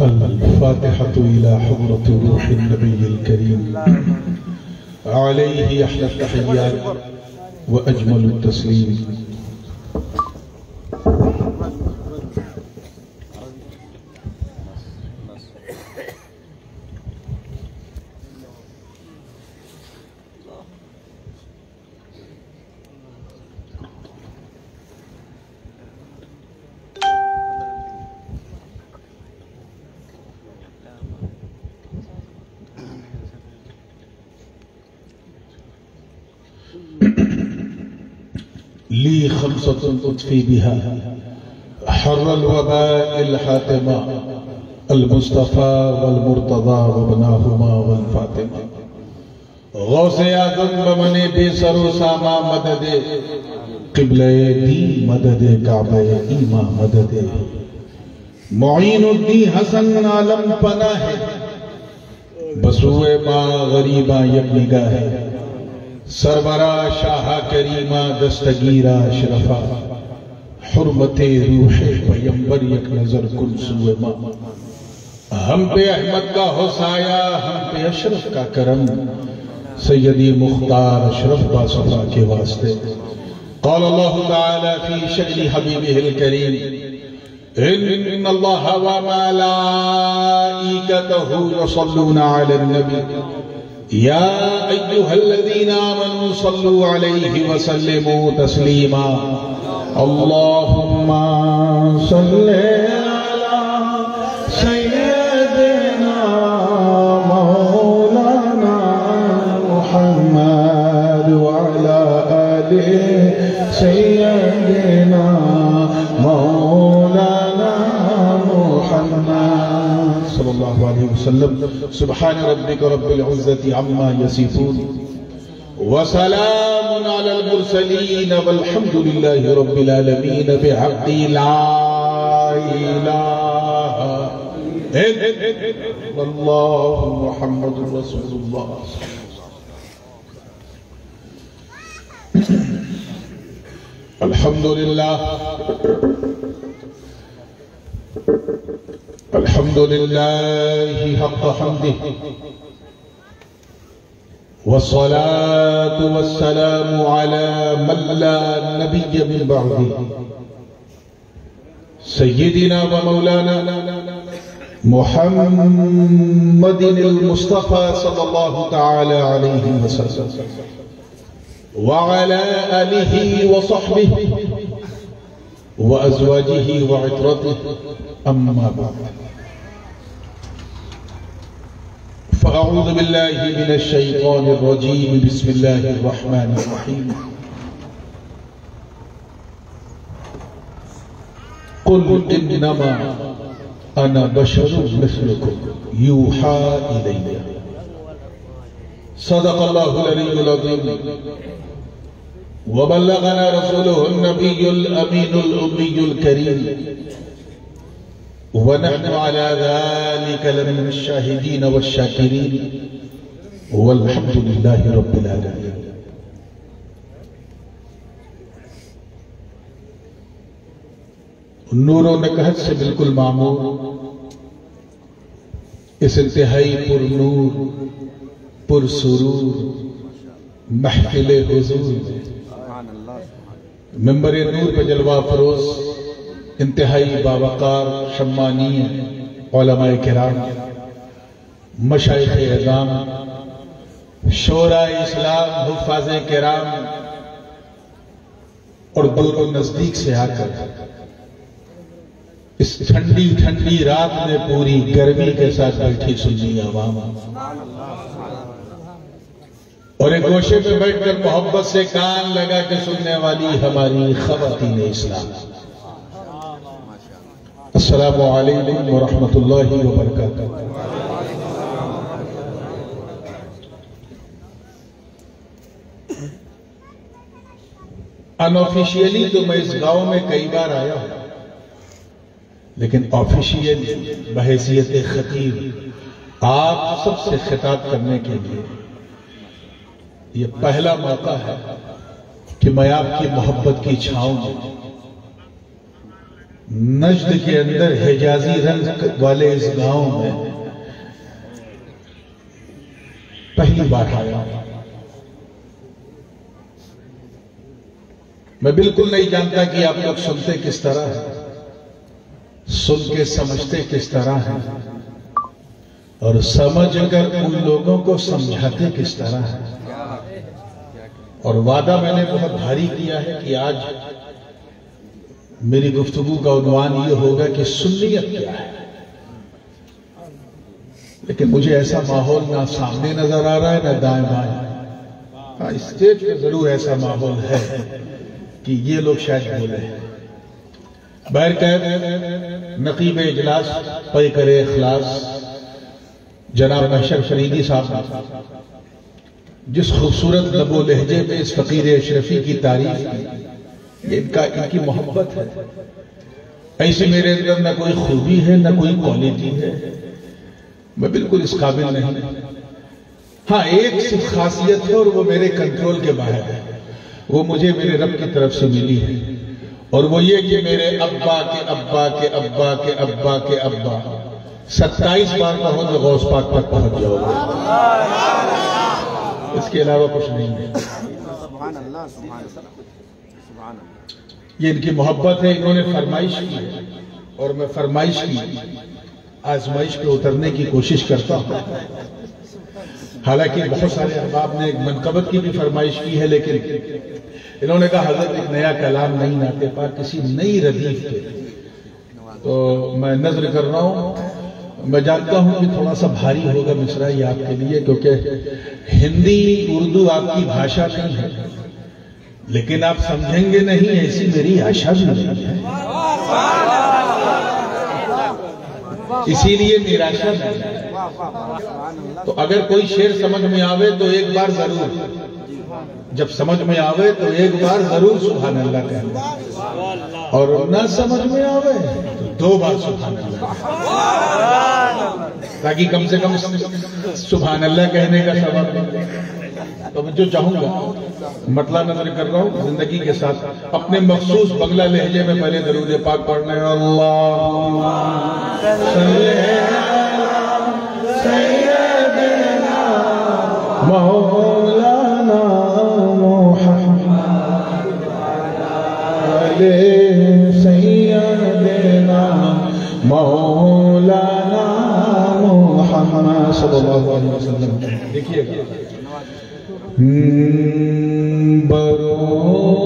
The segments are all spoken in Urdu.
الفاتحة إلى حضرة روح النبي الكريم. عليه أحلى التحيات وأجمل التسليم. خمسة بها حر الوباء الحاتمة، المصطفى والمرتضى وابناهما والفاطمة. غوث آدم بمن بے سر و ساما مدد قبلہ دی مدد کعبہ ایما مدد معین الدین حسن عالم پناہ ہے بسوئے ما غریبہ یک نگاہ ہے سربرا شاہ کریمہ دستگیرہ شرفا. حرمت روح پیمبر یک نظر کن سوئے ما. ہم پہ احمد کا حسایا ہم پہ اشرف کا کرم۔ سیدی مختار اشرف با صفا کے واسطے۔ قال اللہ تعالی فی شکل حبیبہ الكریم ان اللہ وملائکتہ یصلون علی النبی يا أيها الذين آمنوا صلوا عليه وسلموا تسليما. اللهم صلِّ وسلم. سبحان ربك رب العزة عما يصفون. وسلام على المرسلين والحمد لله رب العالمين بحق لا إله إلا الله محمد رسول الله. الحمد لله. الحمد لله حق حمده والصلاة والسلام على من لا نبي من بعده سيدنا ومولانا محمد المصطفى صلى الله تعالى عليه وسلم وعلى آله وصحبه وأزواجه وعطرته أما بعد. فأعوذ بالله من الشيطان الرجيم. بسم الله الرحمن الرحيم. قل إنما أنا بشر مثلكم. يوحى إلي. صدق الله العلي العظيم. وبلغنا رسوله النبي الأمين الأمي الكريم. ونحن على ذلك لمن الشاهدين والشاكرين. والحمد لله رب العالمين. نور و نکہت سے بالکل معمور. اس انتہائی پر نور پر سرور محفل حضور. ممبر نور پہ جلوہ فروز، انتہائی باوقار شمانی علماء کرام مشایخ اعظام شورہ اسلام، حفاظ کرام اور دور و نزدیک سے آ کر اس ٹھنڈی ٹھنڈی رات میں پوری گرمی کے ساتھ بیٹھی سنی عوام۔ اور ایک گوشے پہ بیٹھ کر محبت سے کان لگا کے سننے والی ہماری خواتین اسلام۔ السلام علیکم ورحمۃ اللہ وبرکاتہ۔ انوفیشیلی تو میں اس گاؤں میں کئی بار آیا ہوں، لیکن آفیشیل بحیثیت خطیب آپ سب سے خطاب کرنے کے لیے۔ یہ پہلا موقع ہے کہ میں آپ کی محبت کی چھاؤں میں نجد کے اندر حجازی رنگ والے اس گاؤں میں پہلی بار آیا میں بالکل نہیں جانتا کہ آپ لوگ سنتے کس طرح ہیں، سن کے سمجھتے کس طرح ہیں، اور سمجھ کر ان لوگوں کو سمجھاتے کس طرح ہیں۔ اور وعدہ میں نے بہت بھاری کیا ہے کہ آج میری گفتگو کا عنوان یہ ہوگا کہ سنیت کیا ہے۔ لیکن مجھے ایسا ماحول نہ سامنے نظر آ رہا ہے، نہ دائیں بائیں۔ ہاں اسٹیج پہ ضرور ایسا ماحول ہے کہ یہ لوگ شاید بولے بہر قید، نقیب اجلاس پے کرے اخلاص، جناب محشر فریدی صاحب۔ جس خوبصورت لب و لہجے میں اس فقیر اشرفی کی تعریف کی، یہ ان کا، ان کی محبت ہے۔ ایسے میرے اندر نہ کوئی خوبی ہے، نہ کوئی کوالٹی ہے۔ میں بالکل اس قابل نہیں۔ ہاں ایک صرف خاصیت ہے اور وہ میرے کنٹرول کے باہر ہے۔ وہ مجھے میرے رب کی طرف سے ملی ہے۔ اور وہ یہ کہ میرے ابا کے ابا کے ابا کے ابا کے ابا، ستائیس بار کہو تو غوث پاک پر پہنچ جاؤ۔ گے اس کے علاوہ کچھ نہیں ہے۔ یہ ان کی محبت ہے، انہوں نے فرمائش کی اور میں فرمائش کی آزمائش پہ اترنے کی کوشش کرتا ہوں۔ حالانکہ بہت سارے احباب نے ایک منقبت کی بھی فرمائش کی ہے، لیکن انہوں نے کہا، حضرت ایک نیا کلام نہیں ناتے پاک، کسی نئی ردیف کے۔ تو میں نظر کر رہا ہوں میں جانتا ہوں کہ تھوڑا سا بھاری ہوگا مصرا یہ آپ کے لیے، کیونکہ ہندی، اردو آپ کی بھاشا نہیں ہے۔ لیکن آپ سمجھیں گے نہیں، ایسی میری آشا بھی نہیں ہے۔ اسی لیے نراشا نہیں ہے۔ تو اگر کوئی شعر سمجھ میں آوے تو ایک بار ضرور۔ جب سمجھ میں آوے تو ایک بار ضرور سبحان اللہ کہنا۔ اور نہ سمجھ میں آوے دو بار سبحان اللہ۔ تاکہ کم سے کم سبحان اللہ کہنے کا سبب تو میں جو چاہوں گا۔ مطلب نظر کر رہا ہوں زندگی کے ساتھ۔ اپنے مخصوص بنگلہ لہجے میں پہلے درود پاک پڑھنے اللہ۔ سیدنا مولانا محمد۔ علیہ مولانا محمد صلی اللہ علیہ وسلم۔ دیکھئے برو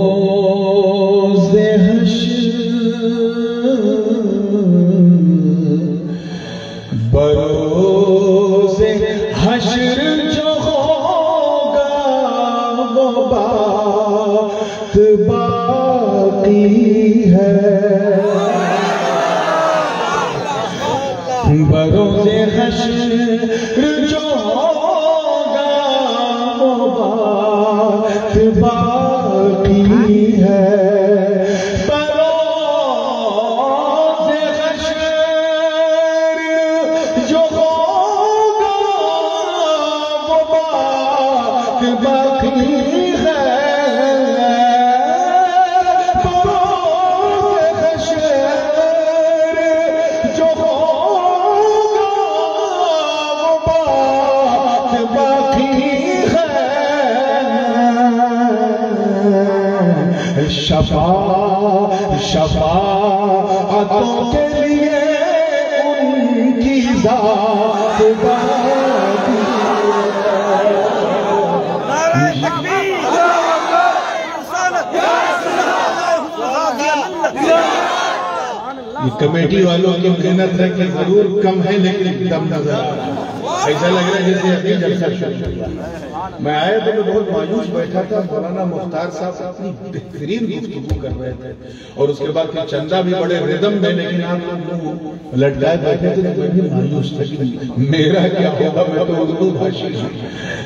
کمیٹی والوں کی محنت ہے کہ ضرور کم ہے لیکن دم نظر آ رہا ایسا لگ رہا ہے جیسے ابھی جلسہ شروع ہوا۔ میں آیا تو میں بہت مایوس بیٹھا تھا، مولانا مختار صاحب اپنی بہترین گفتگو کر رہے تھے۔ اور اس کے بعد پھر چندہ بھی بڑے ردم میں، لیکن آپ لوگ لٹکائے بیٹھے تھے تو میں بھی مایوس تھا میرا کیا ہوگا، میں تو اردو بھاشی ہوں۔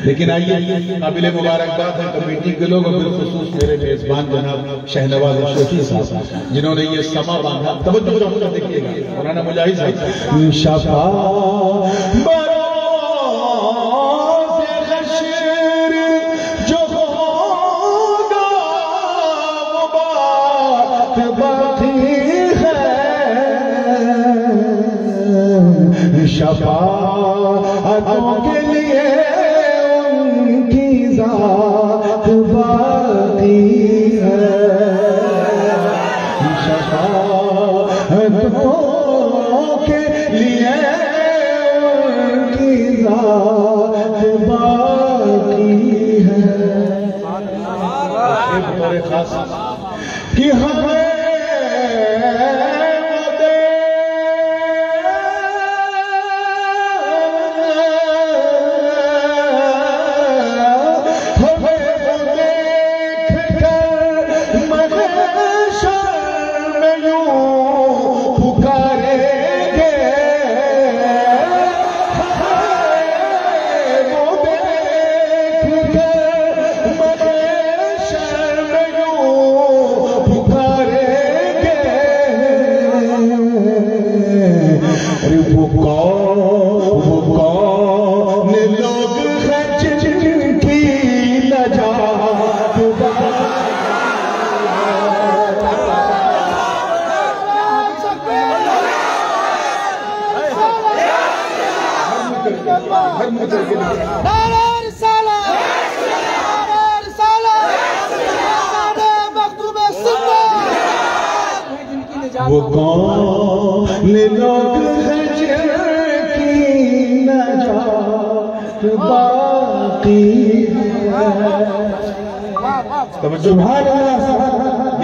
لیکن آئیے، قابل مبارکباد ہے، کمیٹی کے لوگ اور بالخصوص میرے میزبان جناب شہنواز شوفی صاحب، جنہوں نے یہ سما باندھا۔ توجہ رہا دیکھیے گا۔ مولانا مجاہد صاحب۔ شفا شفا توجہ۔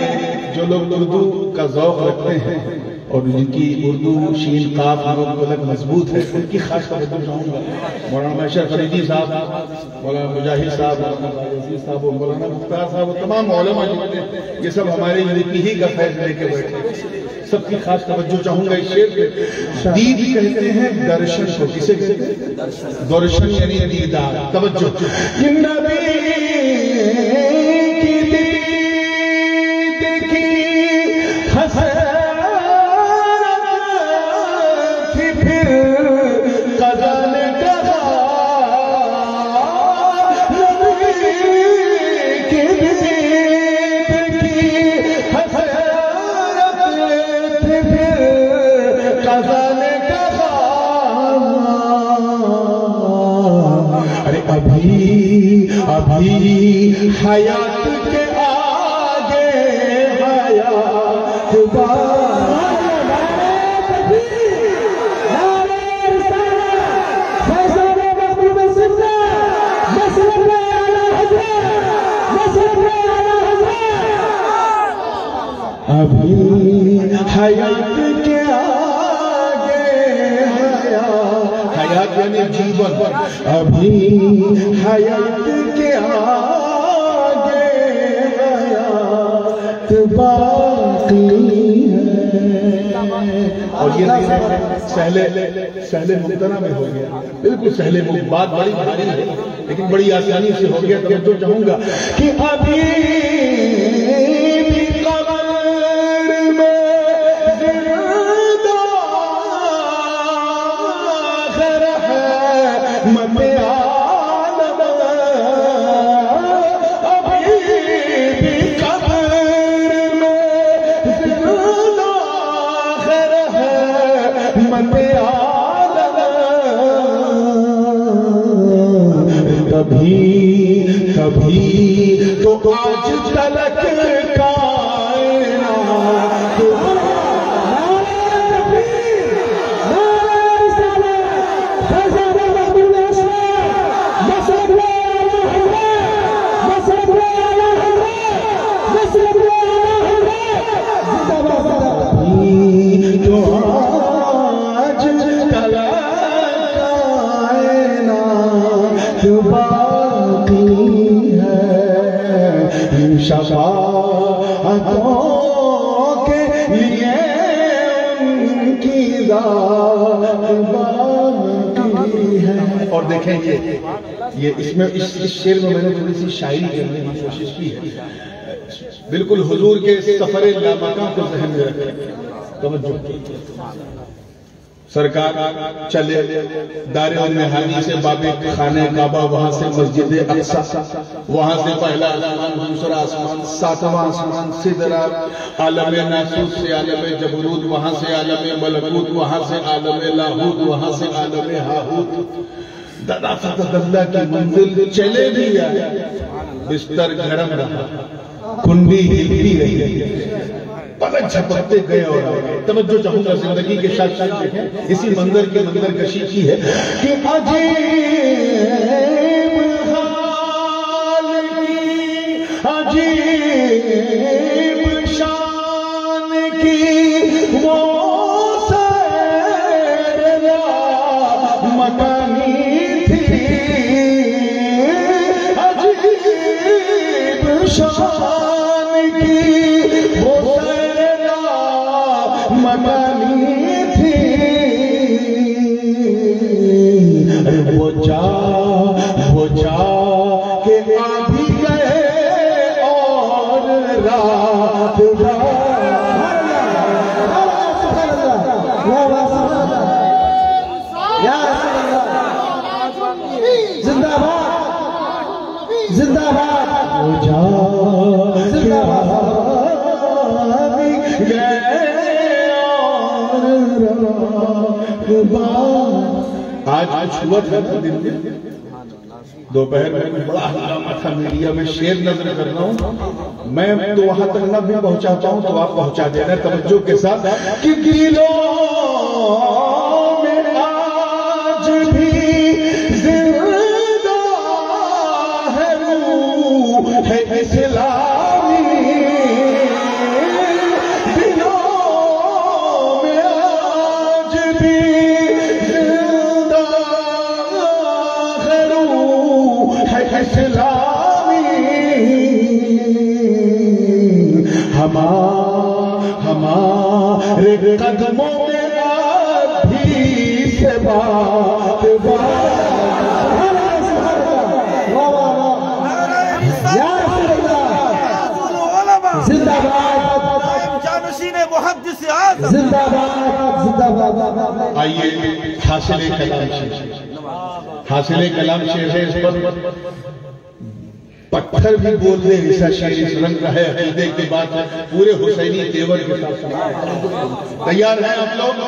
یہ جو لوگ اردو کا ذوق رکھتے ہیں اور جن کی اردو شین قاف لوگ کو الگ مضبوط ہے، ان کی خاص توجہ چاہوں گا۔ مولانا محشر فریدی صاحب، مولانا مجاہد صاحب، مولانا عزیز صاحب مولانا مختار صاحب اور تمام علماء جتنے یہ سب ہمارے یونیپی ہی کا فیض لے کے بیٹھے سب کی خاص توجہ چاہوں گا اس شعر پہ دید کہتے ہیں درشن کو، کسے کہتے ہیں؟ درشن یعنی دیدار، توجہ۔ یہ نبی ابھی حیات کے آگے حیات ابھی حیات کے آگے حیات حیات یعنی جیون۔ ابھی حیات اور یہ نہیں سہلے سہلے ممتنہ میں ہو گیا۔ بالکل سہلے ممتنہ بات بڑی بھاری ہے۔ لیکن بڑی آسانی سے ہو گیا کہ جو چاہوں گا کہ ابھی کبھی شعر میں میں نے تھوڑی سی شاعری کرنے کی کوشش کی ہے۔ بالکل حضور کے سفر لامکان کو ذہن میں رکھیں۔ توجہ۔ سرکار چلے، دار نہانی سے باب خانہ کعبہ، وہاں سے مسجد اقصا وہاں سے پہلا آسمان، دوسرا آسمان، ساتواں آسمان سدرا عالم ناسوس سے عالم جبروت، وہاں سے عالم ملکوت، وہاں سے عالم لاہوت، وہاں سے عالم ہاہوت دادا فتح اللہ کی منزل چلے بھی آئے بستر گرم رہا کنڈی ہلتی رہی پلک جھپکتے گئے اور آئے توجہ چاہوں گا زندگی کے ساتھ ساتھ دیکھیں۔ اسی منظر کے منظر کشی کی ہے۔ کہ عجیب عجیب شان کی وہ آج کچھ ہوا تھا دن میں دوپہر میں بڑا ہنگامہ تھا میڈیا میں شیر نظر کر رہا ہوں۔ میں تو وہاں تک نہ بھی پہنچاتا ہوں تو آپ پہنچا دینا توجہ کے ساتھ۔ کہ دلوں حاصل کلام شیر حاصل کلام شیر ہے اس پر۔ پتھر بھی بول دے ایسا شیر اس رنگ کا ہے عقیدے کے بعد پورے حسینی تیور کے ساتھ۔ تیار ہیں آپ لوگ؟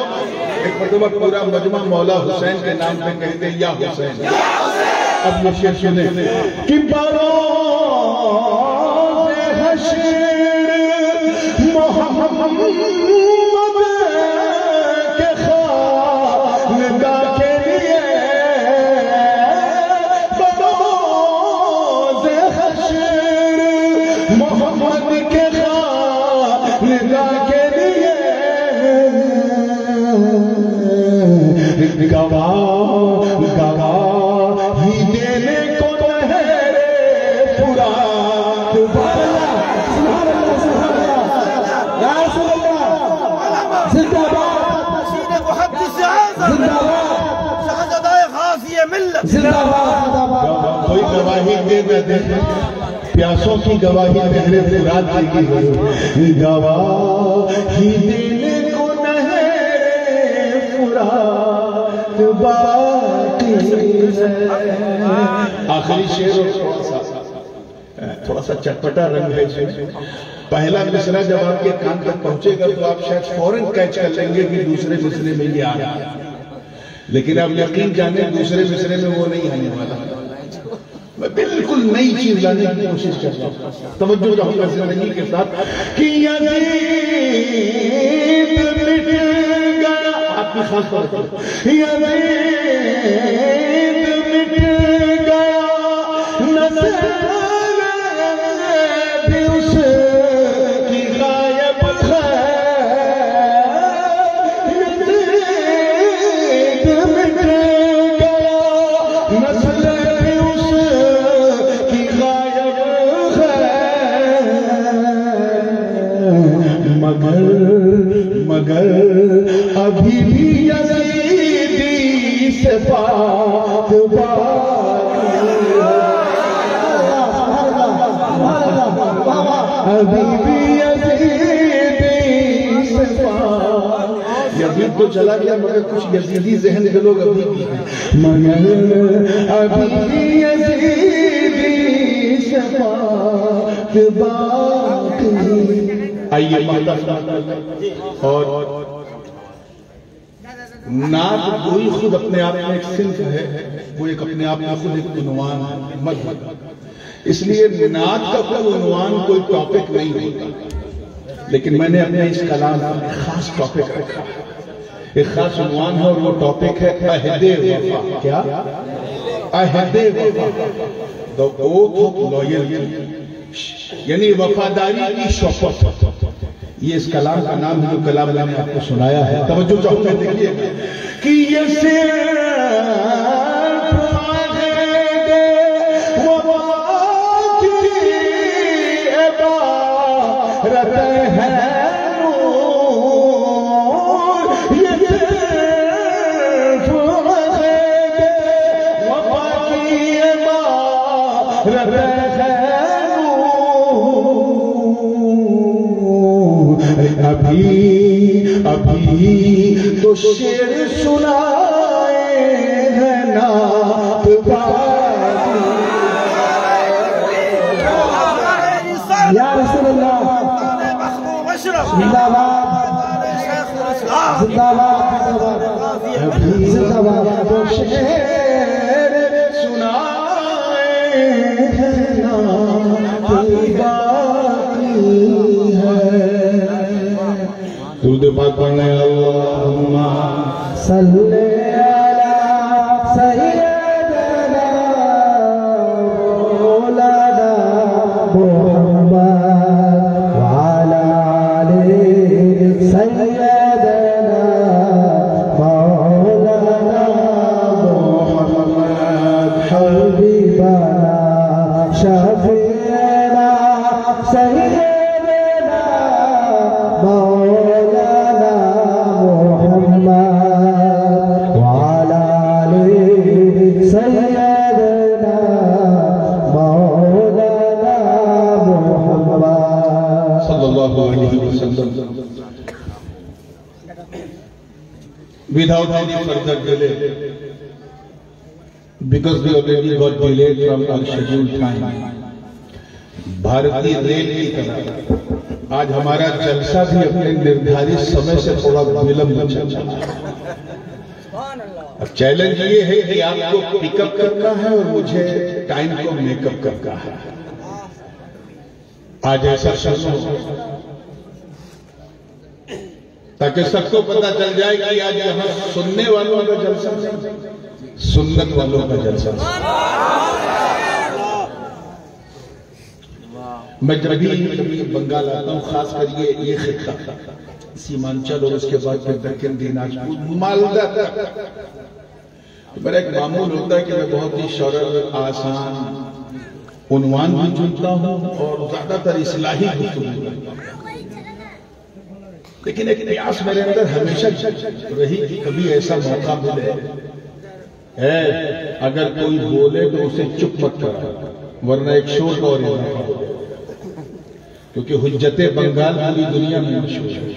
ایک مرتبہ پورا مجمع مولا حسین کے نام پہ کہتے ہیں، یا حسین۔ اب یہ شیر سنیں۔ کہ بروز گواہی دے پیاسوں کی گواہی پہلے فرات کی گئی گواہی دینے کو نہرے فرات باقی ہے۔ آخری شعر اور تھوڑا سا۔ تھوڑا سا چٹپٹا رنگ ہے پہلا مصرع جب آپ کے کان تک پہنچے گا تو آپ شاید فوراً کیچ کر لیں گے کہ دوسرے مصرے میں یہ آ رہا ہے۔ لیکن آپ یقین جانیں، دوسرے مصرے میں وہ نہیں آنے والا۔ میں بالکل نئی چیز لانے کی کوشش کرتا ہوں۔ توجہ چاہوں گا زندگی کے ساتھ۔ کہ یزید جی مٹ گیا آپ کی خاص طور پر۔ یزید جی مٹ گیا نظر پھر تو چلا گیا مگر کچھ یزیدی ذہن کے لوگ ابھی بھی ہیں۔ مگر ابھی یزیدی شفاعت باقی۔ آئیے مادہ اور نعت گوئی خود اپنے آپ میں ایک صنف ہے۔ وہ ایک اپنے آپ میں خود ایک عنوان ہے مد اس لیے نعت کا کوئی عنوان کوئی ٹاپک نہیں ہوتا۔ لیکن میں نے اپنے اس کلام کا ایک خاص ٹاپک رکھا۔ ہے ایک خاص عنوان ہے اور وہ ٹاپک ہے عہد وفا۔ کیا؟ عہد وفا۔ The oath of loyalty یعنی وفاداری کی شوقت یہ اس کلام کا نام ہے جو کلام میں نے آپ کو سنایا ہے۔ توجہ چاہوں گا دیکھیے کہ یہ صرف ابھی ابھی تو شیر سنائے ہیں نعت بازی یا رسول اللہ مخبوب اشرف زندہ باد شیخ زندہ باد زندہ باد تو شیر سنائے ہیں نعت درود پاک پڑھنے اللہم delayed from our scheduled time. بھارتی ریل کی طرح آج ہمارا جلسہ بھی اپنے نردھارت سمے سے تھوڑا ولمب چل اب چیلنج یہ ہے کہ آپ کو پک اپ کرنا ہے اور مجھے ٹائم کو میک اپ کرنا ہے۔ آج ایسا شخص تاکہ سب کو پتا چل جائے کہ آج یہاں سننے والوں کا جلسہ سنت والوں کا جلسہ۔ میں جب بھی بنگال آتا ہوں، خاص کر یہ یہ خطہ۔ سیمانچل اور اس کے بعد پھر دکن دیناجپور۔ مالدہ میرا ایک معمول ہوتا ہے کہ میں بہت ہی شرر، آسان، عنوان بھی چنتا ہوں اور زیادہ تر اصلاحی گفتگو لیکن ایک پیاس میرے اندر ہمیشہ رہی کہ کبھی ایسا موقع ملے۔ ہے اگر کوئی بولے تو اسے چپ مت کرا، ورنہ ایک شور اور اضافہ کیونکہ حجت بنگال پوری دنیا میں مشہور ہے۔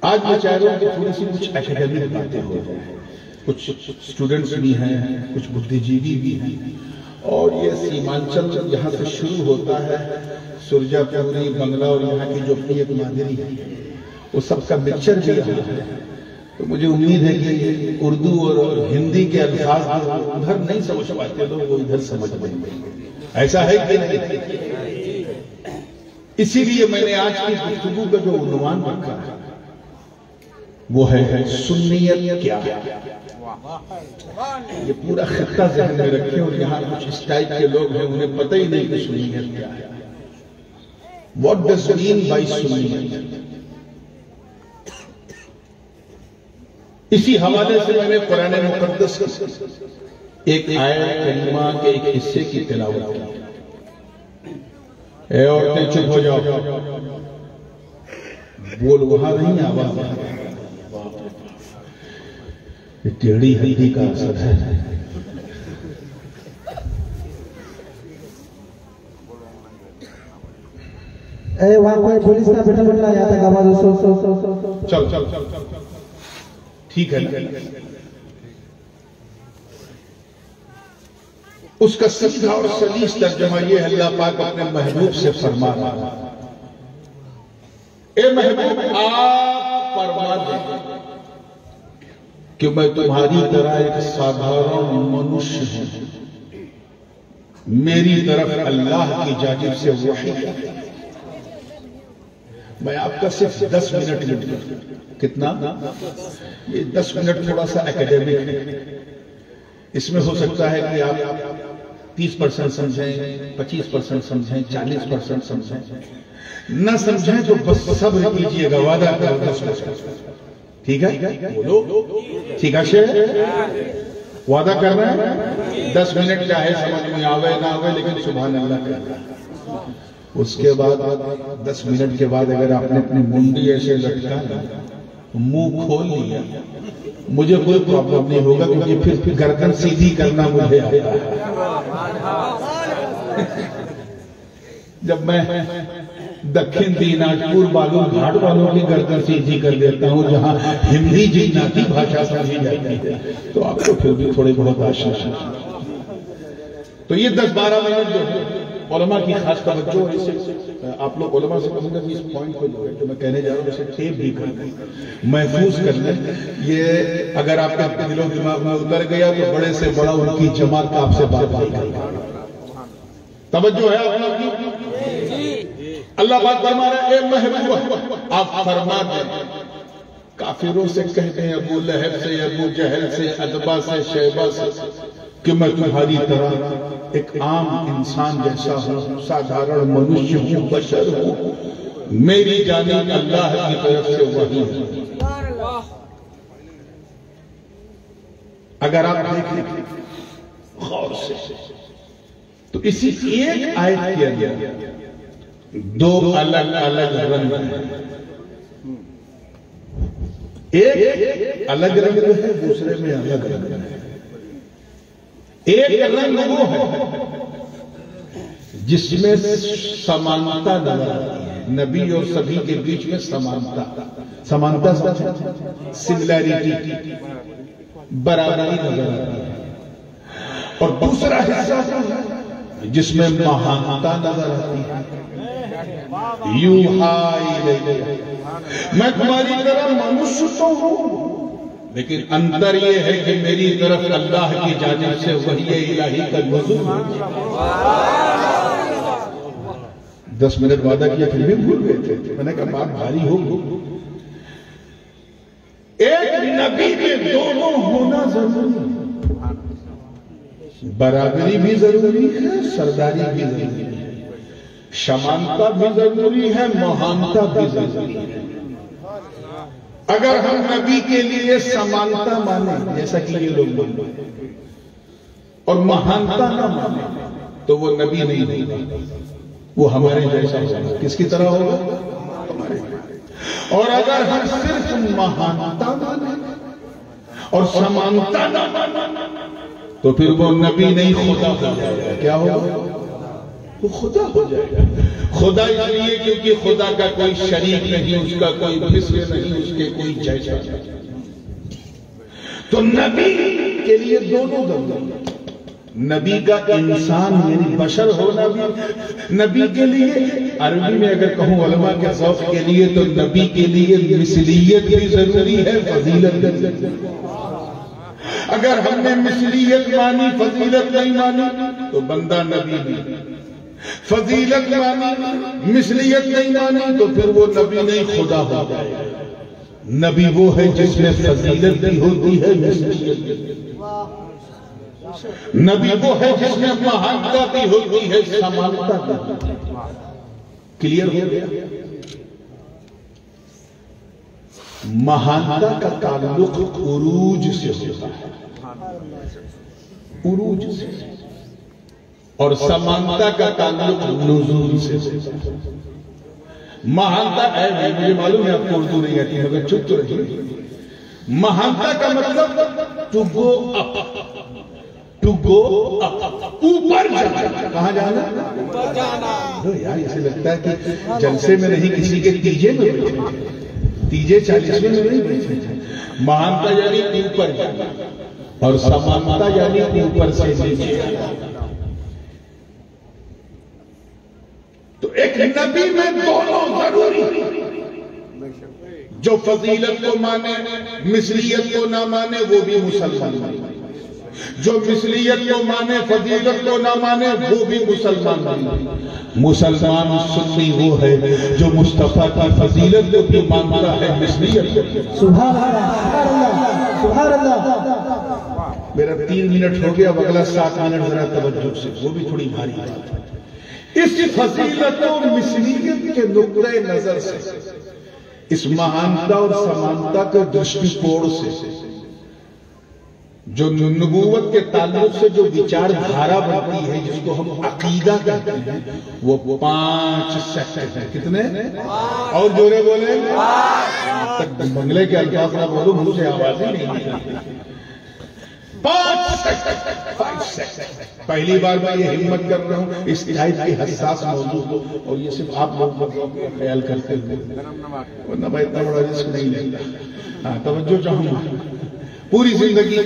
آج میں چاہ رہا ہوں کہ تھوڑی سی کچھ اکیڈیمک باتیں ہو جائیں۔ کچھ سٹوڈنٹس بھی ہیں، کچھ بدھی جیوی بھی ہیں۔ اور یہ سیمانچل یہاں سے شروع ہوتا ہے سرجا پوری بنگلہ اور یہاں کی جو اپنی ایک مادری ہے، وہ سب کا مکسچر بھی یہاں ہے۔ تو مجھے امید ہے کہ اردو اور ہندی کے الفاظ ادھر نہیں سمجھ پاتے لوگ وہ ادھر سمجھ پائیں گے ایسا ہے کہ نہیں؟ اسی لیے میں نے آج کی گفتگو کا جو عنوان رکھا ہے، وہ ہے سنیت کیا؟ یہ پورا خطہ ذہن میں رکھیں اور یہاں کچھ اس ٹائپ کے لوگ ہیں، انہیں پتہ ہی نہیں کہ سنیت کیا ہے۔ واٹ ڈز مین بائی سنیت؟ اسی حوالے سے میں نے قرآن مقدس ایک آیت کریمہ کے ایک حصے کی تلاوت کی۔ اے عورتیں چپ ہو جاؤ۔ بول وہاں نہیں آواز۔ یہ ٹیڑھی ہلدی کا اثر ہے۔ اے وہاں کوئی پولیس کا بیٹا بٹلا آیا تھا آواز چل چل چل چل۔ ٹھیک ہے اس کا سیدھا اور سلیس ترجمہ یہ ہے، اللہ پاک اپنے محبوب سے فرما رہا اے محبوب، آپ فرما دیں کہ میں تمہاری طرح ایک سادھارن منشی ہوں۔ میری طرف اللہ کی جانب سے وحی ہے۔ میں آپ کا صرف دس منٹ لوں کتنا؟ یہ دس منٹ تھوڑا سا اکیڈیمک اس میں ہو سکتا ہے کہ آپ تیس پرسنٹ سمجھیں، پچیس پرسنٹ سمجھیں، چالیس پرسنٹ سمجھیں۔ نہ سمجھیں تو بس صبر کیجیے گا، وعدہ دس ٹھیک ہے؟ بولو۔ ٹھیک ہے شیر وعدہ کر رہے ہیں دس منٹ چاہے، سمجھ میں آوے، نہ آوے، لیکن سبحان اللہ کر رہے ہیں اس کے بعد دس منٹ کے بعد اگر آپ نے اپنی منڈی ایسے لٹکا منہ کھول لیا، مجھے کوئی پرابلم نہیں ہوگا کیونکہ پھر گردن سیدھی کرنا مجھے آتا ہے۔ جب میں دکھن دیناجپور بالو گھاٹ والوں کی گردن سیدھی کر دیتا ہوں، جہاں ہندی جناتی بھاشا سمجھی جاتی ہے، تو آپ کو پھر بھی تھوڑے بہت آشنا ہے۔ تو یہ دس بارہ منٹ جو ہے علماء کی خاص توجہ ہے اسے آپ لوگ علماء سے کہوں گا کہ اس پوائنٹ کو جو ہے جو میں کہنے جا رہا ہوں اسے ٹیپ بھی کر لیں محفوظ کر لیں یہ اگر آپ کے دل و دماغ میں اتر گیا تو بڑے سے بڑا ان کی جماعت کا آپ سے بات بات کرے گا توجہ ہے آپ کی؟ اللہ بات فرما رہے ہیں اے محبوب آپ فرما دیں۔ کافروں سے کہتے ہیں ابو لہب سے ابو جہل سے ادبا سے شیبہ سے کہ میں تمہاری طرح ایک عام انسان جیسا ہوں، سادھارن منشی ہوں، بشر ہوں۔ میری جانب اللہ کی طرف سے وہی ہے۔ اگر آپ دیکھیں، غور سے، تو اسی ایک آیت کے اندر دو الگ الگ رنگ ہیں۔ ایک الگ رنگ ہے، دوسرے میں الگ رنگ ہے۔ ایک رنگ وہ ہے جس میں سمانتا نظر آتی ہے، نبی اور سبھی کے بیچ میں سمانتا۔ سمانتا سملیرٹی، برابری نظر آتی ہے۔ اور دوسرا حصہ جس میں مہانتا نظر آتی ہے۔ یو ہائی میں تمہاری طرح منشی ہوں۔ لیکن اندر یہ ہے کہ میری طرف اللہ کی جانب سے وحی الہی کا نزول دس منٹ وعدہ کیا پھر بھی بھول گئے تھے۔ میں نے کہا بات بھاری ہو ایک نبی میں دونوں ہونا ضروری برابری بھی ضروری ہے، سرداری بھی ضروری ہے۔ شمانتا بھی ضروری ہے، مہانتا بھی ضروری ہے۔ اگر ہم نبی کے لیے سمانتا مانیں، جیسا کہ یہ لوگ مانیں، اور مہانتا نہ مانیں، تو وہ نبی نہیں ہوگا۔ وہ ہمارے جیسا ہوگا۔ کس کی طرح ہوگا؟ اور اگر ہم صرف مہانتا مانیں اور سمانتا نہ مانیں، تو پھر وہ نبی نہیں، خدا ہو جائے گا۔ کیا ہوگا؟ وہ خدا ہو جائے۔ گا خدا اس لیے کیونکہ خدا کا کوئی شریک نہیں، اس کا کوئی مثل نہیں، اس کے کوئی جیسا تو نبی کے لیے دونوں دم۔ نبی کا انسان یعنی بشر ہونا بھی نبی کے لیے، عربی میں اگر کہوں علماء کے ذوق کے لیے، تو نبی کے لیے مثلیت بھی ضروری ہے، فضیلت بھی اگر ہم نے مثلیت مانی، فضیلت نہیں مانی، تو بندہ نبی نہیں۔ فضیلت مانی، مثلیت نہیں مانی، تو پھر وہ نبی نہیں خدا ہو جائے نبی وہ ہے جس میں فضیلت بھی ہوتی ہے مثلیت نبی وہ ہے جس میں مہانتا بھی ہوتی ہے، سمانتا بھی کلیئر ہو گیا؟ مہانتا کا تعلق عروج سے ہوتا ہے۔ عروج سے۔ ہوتا ہے اور سمانتا کا تعلق نزول سے مہانتا ہے مجھے معلوم ہے آپ کو اردو نہیں آتی مگر چپ تو رہی مہانتا کا مطلب to go up to go اوپر جانا۔ کہاں جانا؟ تو یار اسے لگتا ہے کہ جلسے میں نہیں کسی کے تیجے میں بیٹھے تیجے چالیسویں میں نہیں بیٹھے مہانتا یعنی اوپر جانا۔ اور سمانتا یعنی اوپر سے نیچے جانا تو ایک نبی میں دونوں ضروری جو فضیلت کو مانے مثلیت کو نہ مانے، وہ بھی مسلمان جو مثلیت کو مانے، فضیلت کو نہ مانے، وہ بھی مسلمان مسلمان سنی وہ ہے جو مصطفیٰ کی فضیلت کو بھی مانتا ہے مثلیت کو۔ سبحان اللہ سبحان اللہ۔ میرا تین منٹ ہو گیا اب اگلا سات منٹ ذرا توجہ سے وہ بھی تھوڑی بھاری بات ہے۔ اس فضیلت و مثلیت کے نقطۂ نظر سے اس مہانتا اور سمانتا کے درشٹی کوڑ سے جو نبوت کے تعلق سے جو وچار دھارا بنتی ہے جس کو ہم عقیدہ کہتے ہیں وہ پانچ سیکٹ ہیں۔ کتنے؟ اور جورے بولے؟ تک بنگلے کے الفاظ نہ بولو منہ سے آوازیں نہیں پانچ سیکٹ پہلی بار میں یہ ہمت کر رہا ہوں، اس ٹائپ کی حساس موضوع اور یہ صرف آپ لوگ خیال کرتے ہوئے۔ ورنہ بھائی اتنا بڑا رسک نہیں لیتا۔ ہاں توجہ چاہوں گا پوری زندگی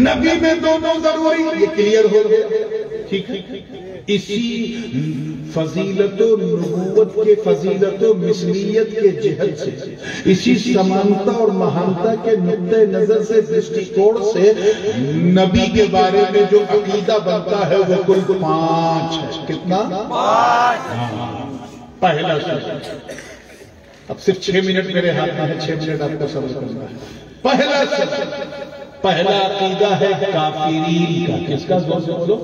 نبی میں دونوں ضروری، یہ کلیئر ہو گیا۔ ٹھیک ٹھیک اسی فضیلت و نبوت کے فضیلت و مثلیت کے جہد سے، اسی سمانتا اور مہانتا کے نقطۂ نظر سے درشٹی کوڑ سے نبی کے بارے میں جو عقیدہ بنتا ہے، وہ کل پانچ ہے۔ کتنا؟ ہاں، پہلا شرط اب صرف چھ منٹ میرے ہاتھ میں ہے، چھ منٹ آپ کا سمجھ کرنا ہے۔ پہلا شرط پہلا عقیدہ ہے کافرین کا۔ کس کا زور سے بولو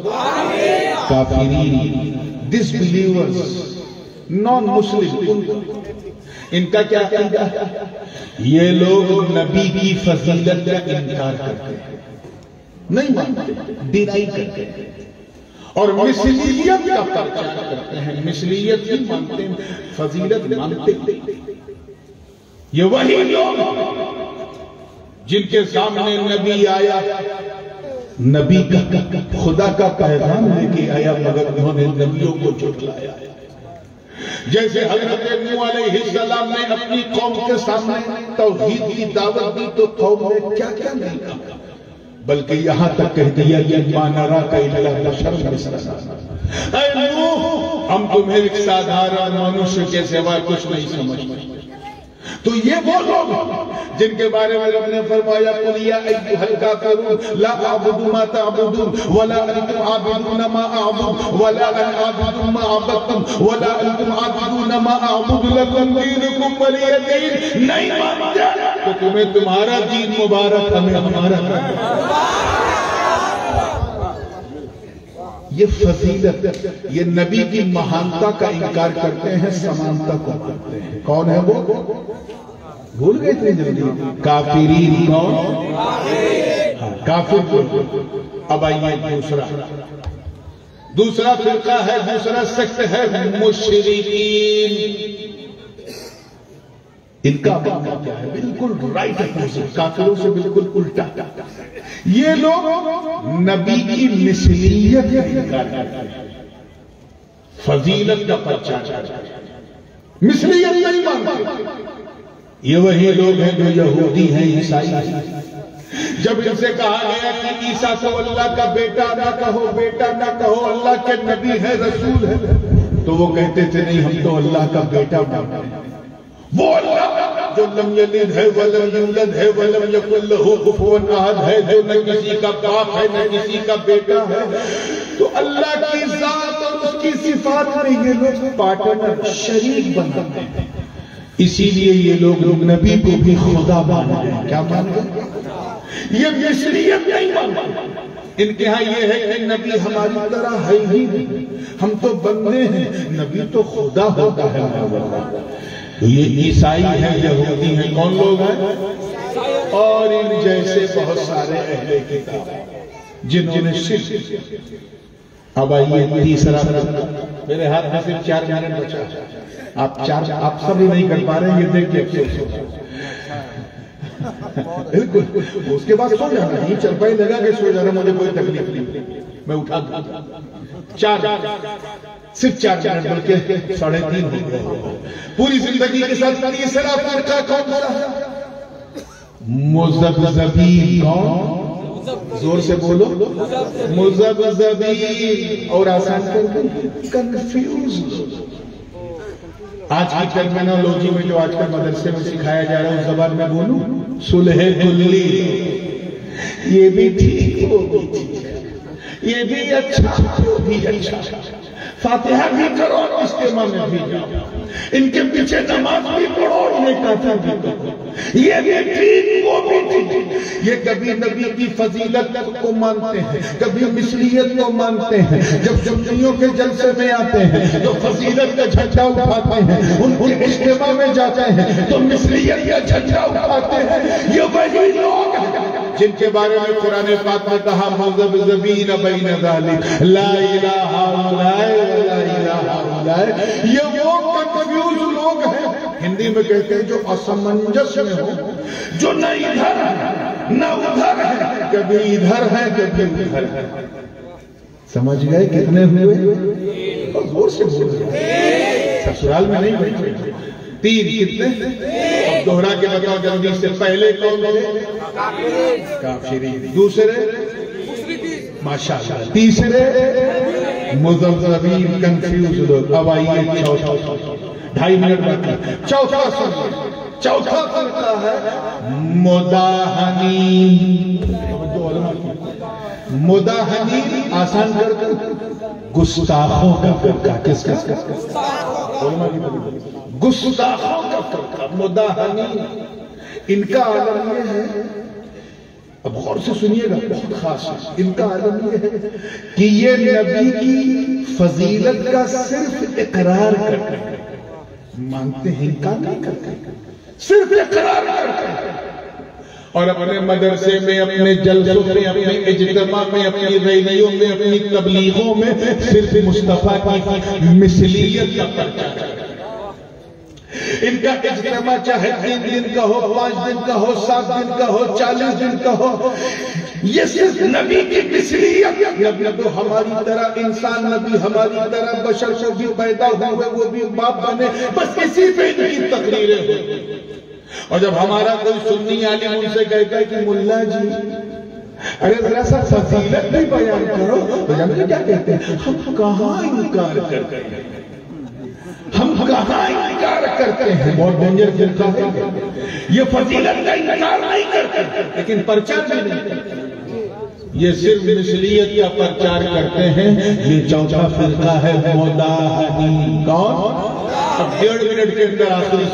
کافرین۔ ڈس بلیورز نان مسلم ان کا کیا عقیدہ ہے؟ یہ لوگ نبی کی فضیلت کا انکار کرتے ہیں۔ نہیں مانتے ڈینائی کرتے ہیں۔ اور مثلیت کا پرچار کرتے ہیں۔ مثلیت ہی مانتے ہیں، فضیلت مانتے ہیں۔ یہ وہی لوگ جن کے سامنے نبی آیا، نبی کا خدا کا پیغام لے کے آیا، مگر انہوں نے نبیوں کو جھٹلایا۔ جیسے حضرت نو علیہ السلام نے اپنی قوم کے سامنے توحید کی دعوت دی، تو قوم نے کیا کیا نہیں کہا بلکہ یہاں تک کہہ دیا یہ مانرا کا الہ بشر مثلا اے نوح، ہم تمہیں ایک سادھارن منوشی کے سوا کچھ نہیں سمجھتے۔ تو یہ وہ لوگ جن کے بارے میں رب نے فرمایا، قل یا ایھا الکافرون لا اعبد ما تعبدون ولا انتم عابدون ما اعبد ولا انا عابد ما عبدتم ولا انتم عابدون ما اعبد لكم دينكم ولي دين نہیں مانتے تو تمہیں تمہارا دین مبارک ہمیں ہمارا یہ فضیلت، یہ نبی کی مہانتا کا انکار کرتے ہیں، سمانتا کو مانتے ہیں۔ کون ہے وہ؟ بھول گئے اتنی جلدی؟ کافرین کون؟ کافر۔ اب آئیے دوسرا۔ دوسرا فرقہ ہے، دوسرا سیکٹ ہے مشرقین ان کا معنی کیا ہے؟ بالکل رائٹ اپوزٹ کافروں سے بالکل الٹا۔ یہ لوگ نبی کی مثلیت فضیلت کا پرچار مثلیت نہیں مانتے۔ یہ وہی لوگ ہیں جو یہودی ہیں، عیسائی جب ان سے کہا گیا کہ عیسیٰ کو اللہ کا بیٹا نہ کہو، بیٹا نہ کہو، اللہ کے نبی ہے رسول ہے تو وہ کہتے تھے، نہیں، ہم تو اللہ کا بیٹا مانتے وہ اللہ جو لم یلد ہے ولم یولد ہے ولم یکن لہو کفوا احد ہے جو نہ کسی کا باپ ہے، نہ کسی کا بیٹا ہے۔ تو اللہ کی ذات اور اس کی صفات میں یہ لوگ پارٹنر شریک بناتے ہیں۔ اسی لیے یہ لوگ لوگ نبی کو بھی خدا مانتے ہیں۔ کیا مانتے ہیں یہ مصریت نہیں مانتے ان کے ہاں یہ ہے کہ نبی ہماری طرح ہے ہی نہیں۔ ہم تو بندے ہیں، نبی تو خدا ہوتا ہے۔ تو یہ عیسائی ہیں یہودی ہیں کون لوگ ہیں؟ اور ان جیسے بہت سارے اہل کتاب جنہوں نے شرک اب آئیے تیسرا میرے ہاتھ میں صرف چار منٹ بچا۔ آپ چار آپ سب ہی نہیں کر پا رہے یہ دیکھ کے افسوس بالکل۔ اس کے بعد سو جانا۔ نہیں چرپائی لگا کے سو جانا مجھے کوئی تکلیف نہیں۔ میں اٹھا چار۔ صرف چار منٹ بلکہ ساڑھے تین ہو گئے۔ پوری زندگی کے ساتھ تیسرا فرقہ کون سا ہے مزبزبین کون؟ زور سے بولو۔ مزبزبین اور آسان کر کے کنفیوز آج کی ٹرمینالوجی میں جو آج کل مدرسے میں سکھایا جا رہا ہے، اس زبان میں بولوں سلح کلی یہ بھی ٹھیک وہ بھی ٹھیک یہ بھی اچھا وہ بھی اچھا۔ فاتحہ بھی کرو اور اجتماع میں بھی۔ جاؤ ان کے پیچھے نماز بھی پڑھو اور یہ کافر بھی کرو۔ یہ بھی ٹھیک وہ بھی ٹھیک یہ کبھی نبی کی فضیلت کو مانتے ہیں، کبھی مثلیت کو مانتے ہیں۔ جب جمعیوں کے جلسے میں آتے ہیں تو فضیلت کا جھنڈا اٹھاتے ہیں، ان کے اجتماع میں جاتے ہیں، تو مثلیت کا جھنڈا اٹھاتے ہیں۔ یہ وہی لوگ ہیں جن کے بارے میں قرآن پاک میں کہا، مذہب زبین بین ذالک، لا الہ الا اللہ یہ وہ کنفیوز لوگ ہیں، ہندی میں کہتے ہیں جو اسمنجس میں ہو جو نہ ادھر ہے نہ ادھر ہے کبھی ادھر ہے کبھی ادھر ہے سمجھ گئے کتنے ہوئے؟ اور زور سے بول رہے سسرال میں نہیں بیٹھے۔ تین کتنے اب دوہرا کے بتاؤ جلدی سے، پہلے کون تھے؟ کافرین۔ دوسرے؟ ماشاءاللہ۔ تیسرے؟ مذبذبین کنفیوز لوگ اب آئیے چوتھا ڈھائی منٹ باقی چوتھا سن چوتھا فرقہ ہے۔ مداہنین مداہنین آسان کر کر گستاخوں کا فرقہ۔ کس کس کس کس گستاخوں کا فرقہ مداہنین ان کا عالم یہ ہے، اب غور سے سنیے گا، بہت خاص ہے۔ ان کا عالم یہ ہے کہ یہ نبی کی فضیلت کا صرف اقرار کرتے ہیں۔ مانتے ہیں انکار نہیں کرتے صرف اقرار کرتے ہیں۔ اور اپنے مدرسے میں، اپنے جلسوں میں، اپنے اجتماع میں، اپنی ریلیوں میں، اپنی تبلیغوں میں صرف مصطفیٰ کی مثلیت کا پرچہ کرتے ہیں۔ ان کا اجتماع چاہے تین دن کا ہو، پانچ دن کا ہو، سات دن کا ہو، چالیس دن کا ہو۔ یہ صرف نبی کی مثلیت نبی تو ہماری طرح انسان، نبی ہماری طرح بشر کو بھی پیدا ہوئے، وہ بھی باپ بنے۔ بس اسی پہ ان کی تقریریں ہوئی اور جب ہمارا کوئی سنی عالم ان سے کہتا ہے کہ ملا جی ارے ذرا سا فضیلت بھی بیان کرو۔ تو جانتے کیا کہتے ہیں؟ ہم کہاں انکار کرتے ہیں؟ ہم کہاں انکار کرتے ہیں۔ بہت ڈینجر فرقہ ہے یہ فضیلت کا انکار نہیں کرتے۔ لیکن پرچار بھی نہیں۔ کرتے یہ صرف مثلیت کا پرچار کرتے ہیں۔ یہ چوتھا فرقہ ہے۔ مداہنی کون؟ اب ڈیڑھ منٹ کے اندر آخری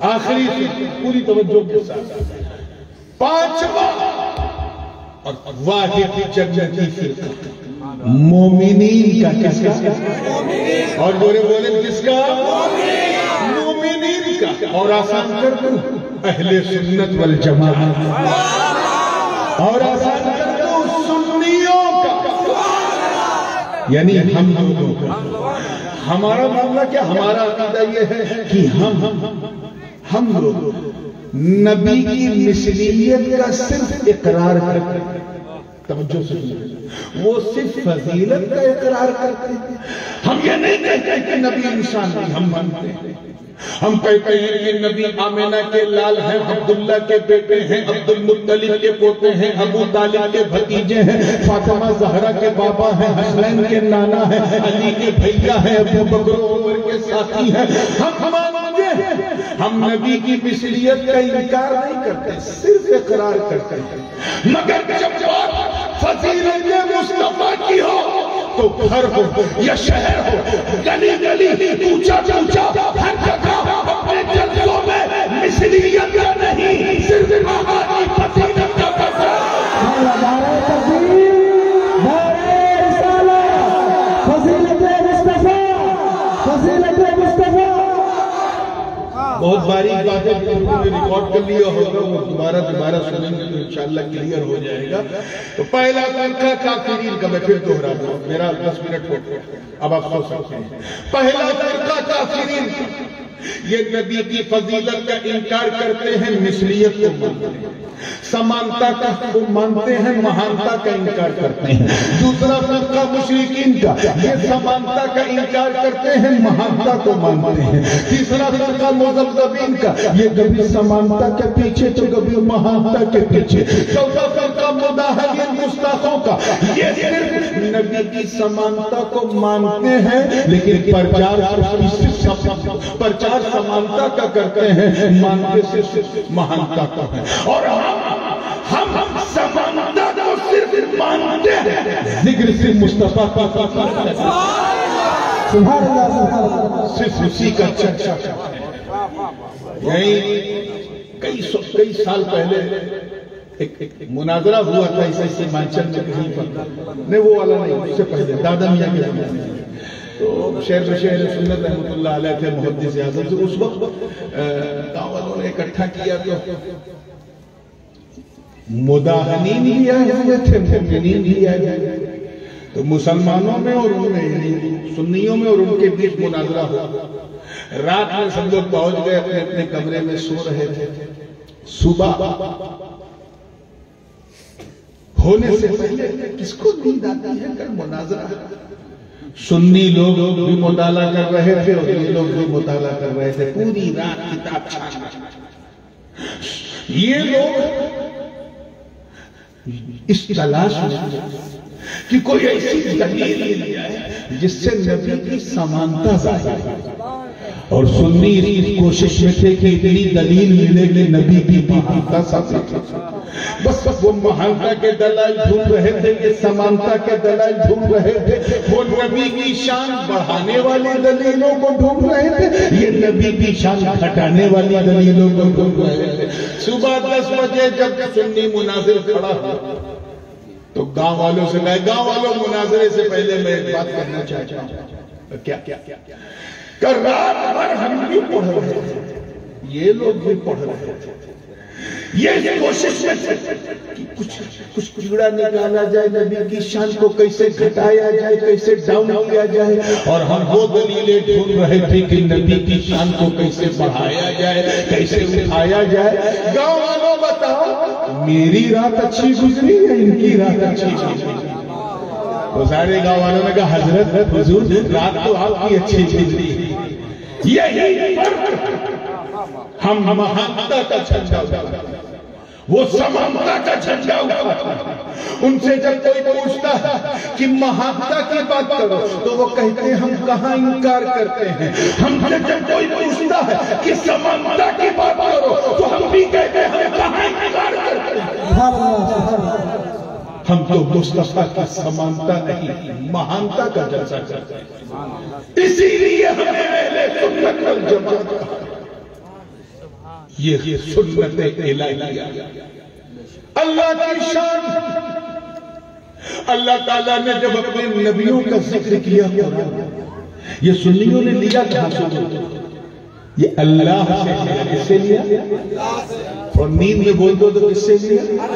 آخری پوری توجہ کے ساتھ۔ پانچواں اور واحد جنتی فرقہ۔ مومنین کا کس کا؟ اور بولے بولے کس کا؟ مومنین کا۔ اور آسان کر دوں، اہل سنت والجماعت۔ اور آسان کر دوں، سنیوں کا۔ یعنی ہم لوگوں کا۔ ہمارا معاملہ کیا؟ ہمارا عقیدہ یہ ہے کہ ہم ہم لوگ نبی کی مثلیت کا صرف اقرار کرتے ہیں۔ توجہ سے وہ صرف فضیلت کا اقرار کرتے ہیں۔ ہم یہ نہیں کہتے کہ نبی انسان نہیں، ہم مانتے ہیں۔ ہم کہتے ہیں کہ نبی آمینہ کے لال ہیں، عبداللہ کے بیٹے ہیں عبد المطلب کے پوتے ہیں، ابو طالب کے بھتیجے ہیں، فاطمہ زہرہ کے بابا ہیں حسین کے نانا ہیں، علی کے بھیا ہیں، ابو بکر عمر کے ساتھی ہیں۔ ہم مانتے ہیں ہم نبی کی مثلیت کا انکار نہیں کرتے، صرف اقرار کرتے ہیں۔ مگر جب بات فضیلت مصطفیٰ کی ہو، تو گھر ہو یا شہر ہو، گلی گلی اونچا اونچا ہر جگہ اپنے جلسوں میں مثلیت کا نہیں، صرف بابا کی فضیلت کا فضل بہت باریک باتیں نے ریکارڈ کر لیا ہوگا وہ دوبارہ دوبارہ سنیں گے تو انشاءاللہ کلیئر ہو جائے گا۔ تو پہلا فرقہ کافرین کا میں پھر دوہرا دوں۔ میرا دس منٹ ہو اب آپ سو سکتے ہیں۔ پہلا فرقہ کافرین یہ نبی کی فضیلت کا انکار کرتے ہیں مثلیت کو مانتے ہیں۔ سمانتا کا کو مانتے ہیں، مہانتا کا انکار کرتے ہیں۔ دوسرا فرقہ مشرقین کا، یہ سمانتا کا انکار کرتے ہیں، مہانتا کو مانتے ہیں۔ تیسرا فرقہ مذبذبین کا، یہ کبھی سمانتا کے پیچھے تو کبھی مہانتا کے پیچھے۔ چوتھا فرقہ گستاخوں کا۔ یہ صرف نبی کی سمانتا کو مانتے ہیں، لیکن پرچار پرچار سمانتا کا کرتے ہیں، مانتے سے صرف مہانتا کا ہے۔ اور ہم ہم سمانتا کو صرف مانتے ہیں۔ ذکر سے مصطفیٰ کا سبحان اللہ صرف اسی کا چرچا۔ یعنی یہی کئی سال پہلے ایک مناظرہ ہوا تھا اس سے مانچن میں کہیں پر۔ نہیں، وہ والا نہیں، اس سے پہلے، دادا میاں کے زمانے میں۔ تو شہر شہر سنت رحمۃ اللہ علیہ تھے، محدث اعظم سے اس وقت گاؤں نے اکٹھا کیا تو مداہنین بھی آئے ہوئے تھے مومنین بھی آئے ہوئے تھے۔ تو مسلمانوں میں اور ان میں یعنی سنیوں میں اور ان کے بیچ مناظرہ ہوا۔ رات میں سب لوگ پہنچ گئے، اپنے اپنے کمرے میں سو رہے تھے۔ صبح ہونے سے پہلے کس کو نیند آتی ہے کل مناظرہ؟ سنی لوگ بھی مطالعہ کر رہے تھے اور یہ لوگ بھی مطالعہ کر رہے تھے۔ پوری رات کتاب چھان یہ لوگ اس تلاش میں کہ کوئی ایسی دلیل مل جس سے نبی کی سمانتا ظاہر ہو۔ اور سنی کوشش میں تھے کہ اتنی دلیل ملے کہ نبی کی مہانتا ثابت بس وہ مہانتا کے دلائل ڈھونڈ رہے تھے یہ سمانتا کے دلائل ڈھونڈ رہے تھے۔ وہ نبی کی شان بڑھانے والی دلیلوں کو ڈھونڈ رہے تھے۔ یہ نبی کی شان گھٹانے والی دلیلوں کو ڈھونڈ رہے تھے۔ صبح دس بجے جب سنی مناظر کھڑا ہوا، تو گاؤں والوں سے میں، گاؤں والوں مناظرے سے پہلے میں ایک بات کرنا چاہتا ہوں۔ کیا کیا کیا؟ کہ رات بھر ہم بھی پڑھ رہے تھے یہ لوگ بھی پڑھ رہے تھے یہ کوشش میں تھے کہ کچھ کچھ کیڑا نکالا جائے، نبی کی شان کو کیسے گھٹایا جائے، کیسے ڈاؤن کیا جائے۔ اور ہم وہ دلیلیں ڈھونڈ رہے تھے کہ نبی کی شان کو کیسے بڑھایا جائے، کیسے اٹھایا جائے۔ گاؤں والوں بتاؤ، میری رات اچھی گزری یا ان کی رات اچھی گزری؟ تو سارے گاؤں والوں نے کہا، حضرت، حضور، رات تو آپ کی اچھی گزری۔ یہی فرق ہم مہانتا کا جھنڈا اٹھاتا وہ سمانتا کا جھنڈا اٹھاتا ان سے جب کوئی پوچھتا ہے کہ مہانتا کی بات کرو، تو وہ کہتے ہیں، ہم کہاں انکار کرتے ہیں؟ ہم سے جب کوئی پوچھتا ہے کہ سمانتا کی بات کرو، تو ہم بھی کہتے ہیں، ہم کہاں انکار کرتے ہیں سبحان اللہ سبحان اللہ ہم تو مصطفیٰ کی سمانتا نہیں، مہانتا کا جلسہ کرتے ہیں۔ اسی لیے ہمیں اہل سنت والجماعت کہا یہ سنت الہیہ۔ اللہ کی شان۔ اللہ تعالیٰ نے جب اپنے نبیوں کا ذکر کیا یہ سنیوں نے لیا کہاں سے یہ اللہ سے لیا کس سے لیا اور نیند میں بول دو تو کس سے لیا؟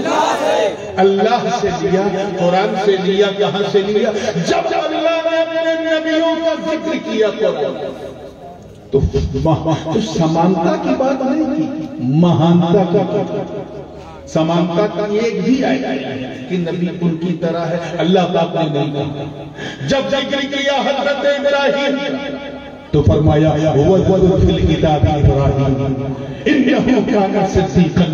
اللہ سے لیا، قرآن سے لیا، کہاں سے لیا؟ جب اللہ نے اپنے نبیوں کا ذکر کیا قرآن، تو تو سمانتا کی بات نہیں کی، مہانتا کا سمانتا کی ایک بھی آیا کہ نبی ان کی طرح ہے، اللہ پاک نے نہیں کہا۔ جب ذکر کیا حضرت ابراہیم تو فرمایا وَذْكُرْ فِي الْكِتَابِ إِبْرَاهِيمَ إِنَّهُ كَانَ صِدِّيقًا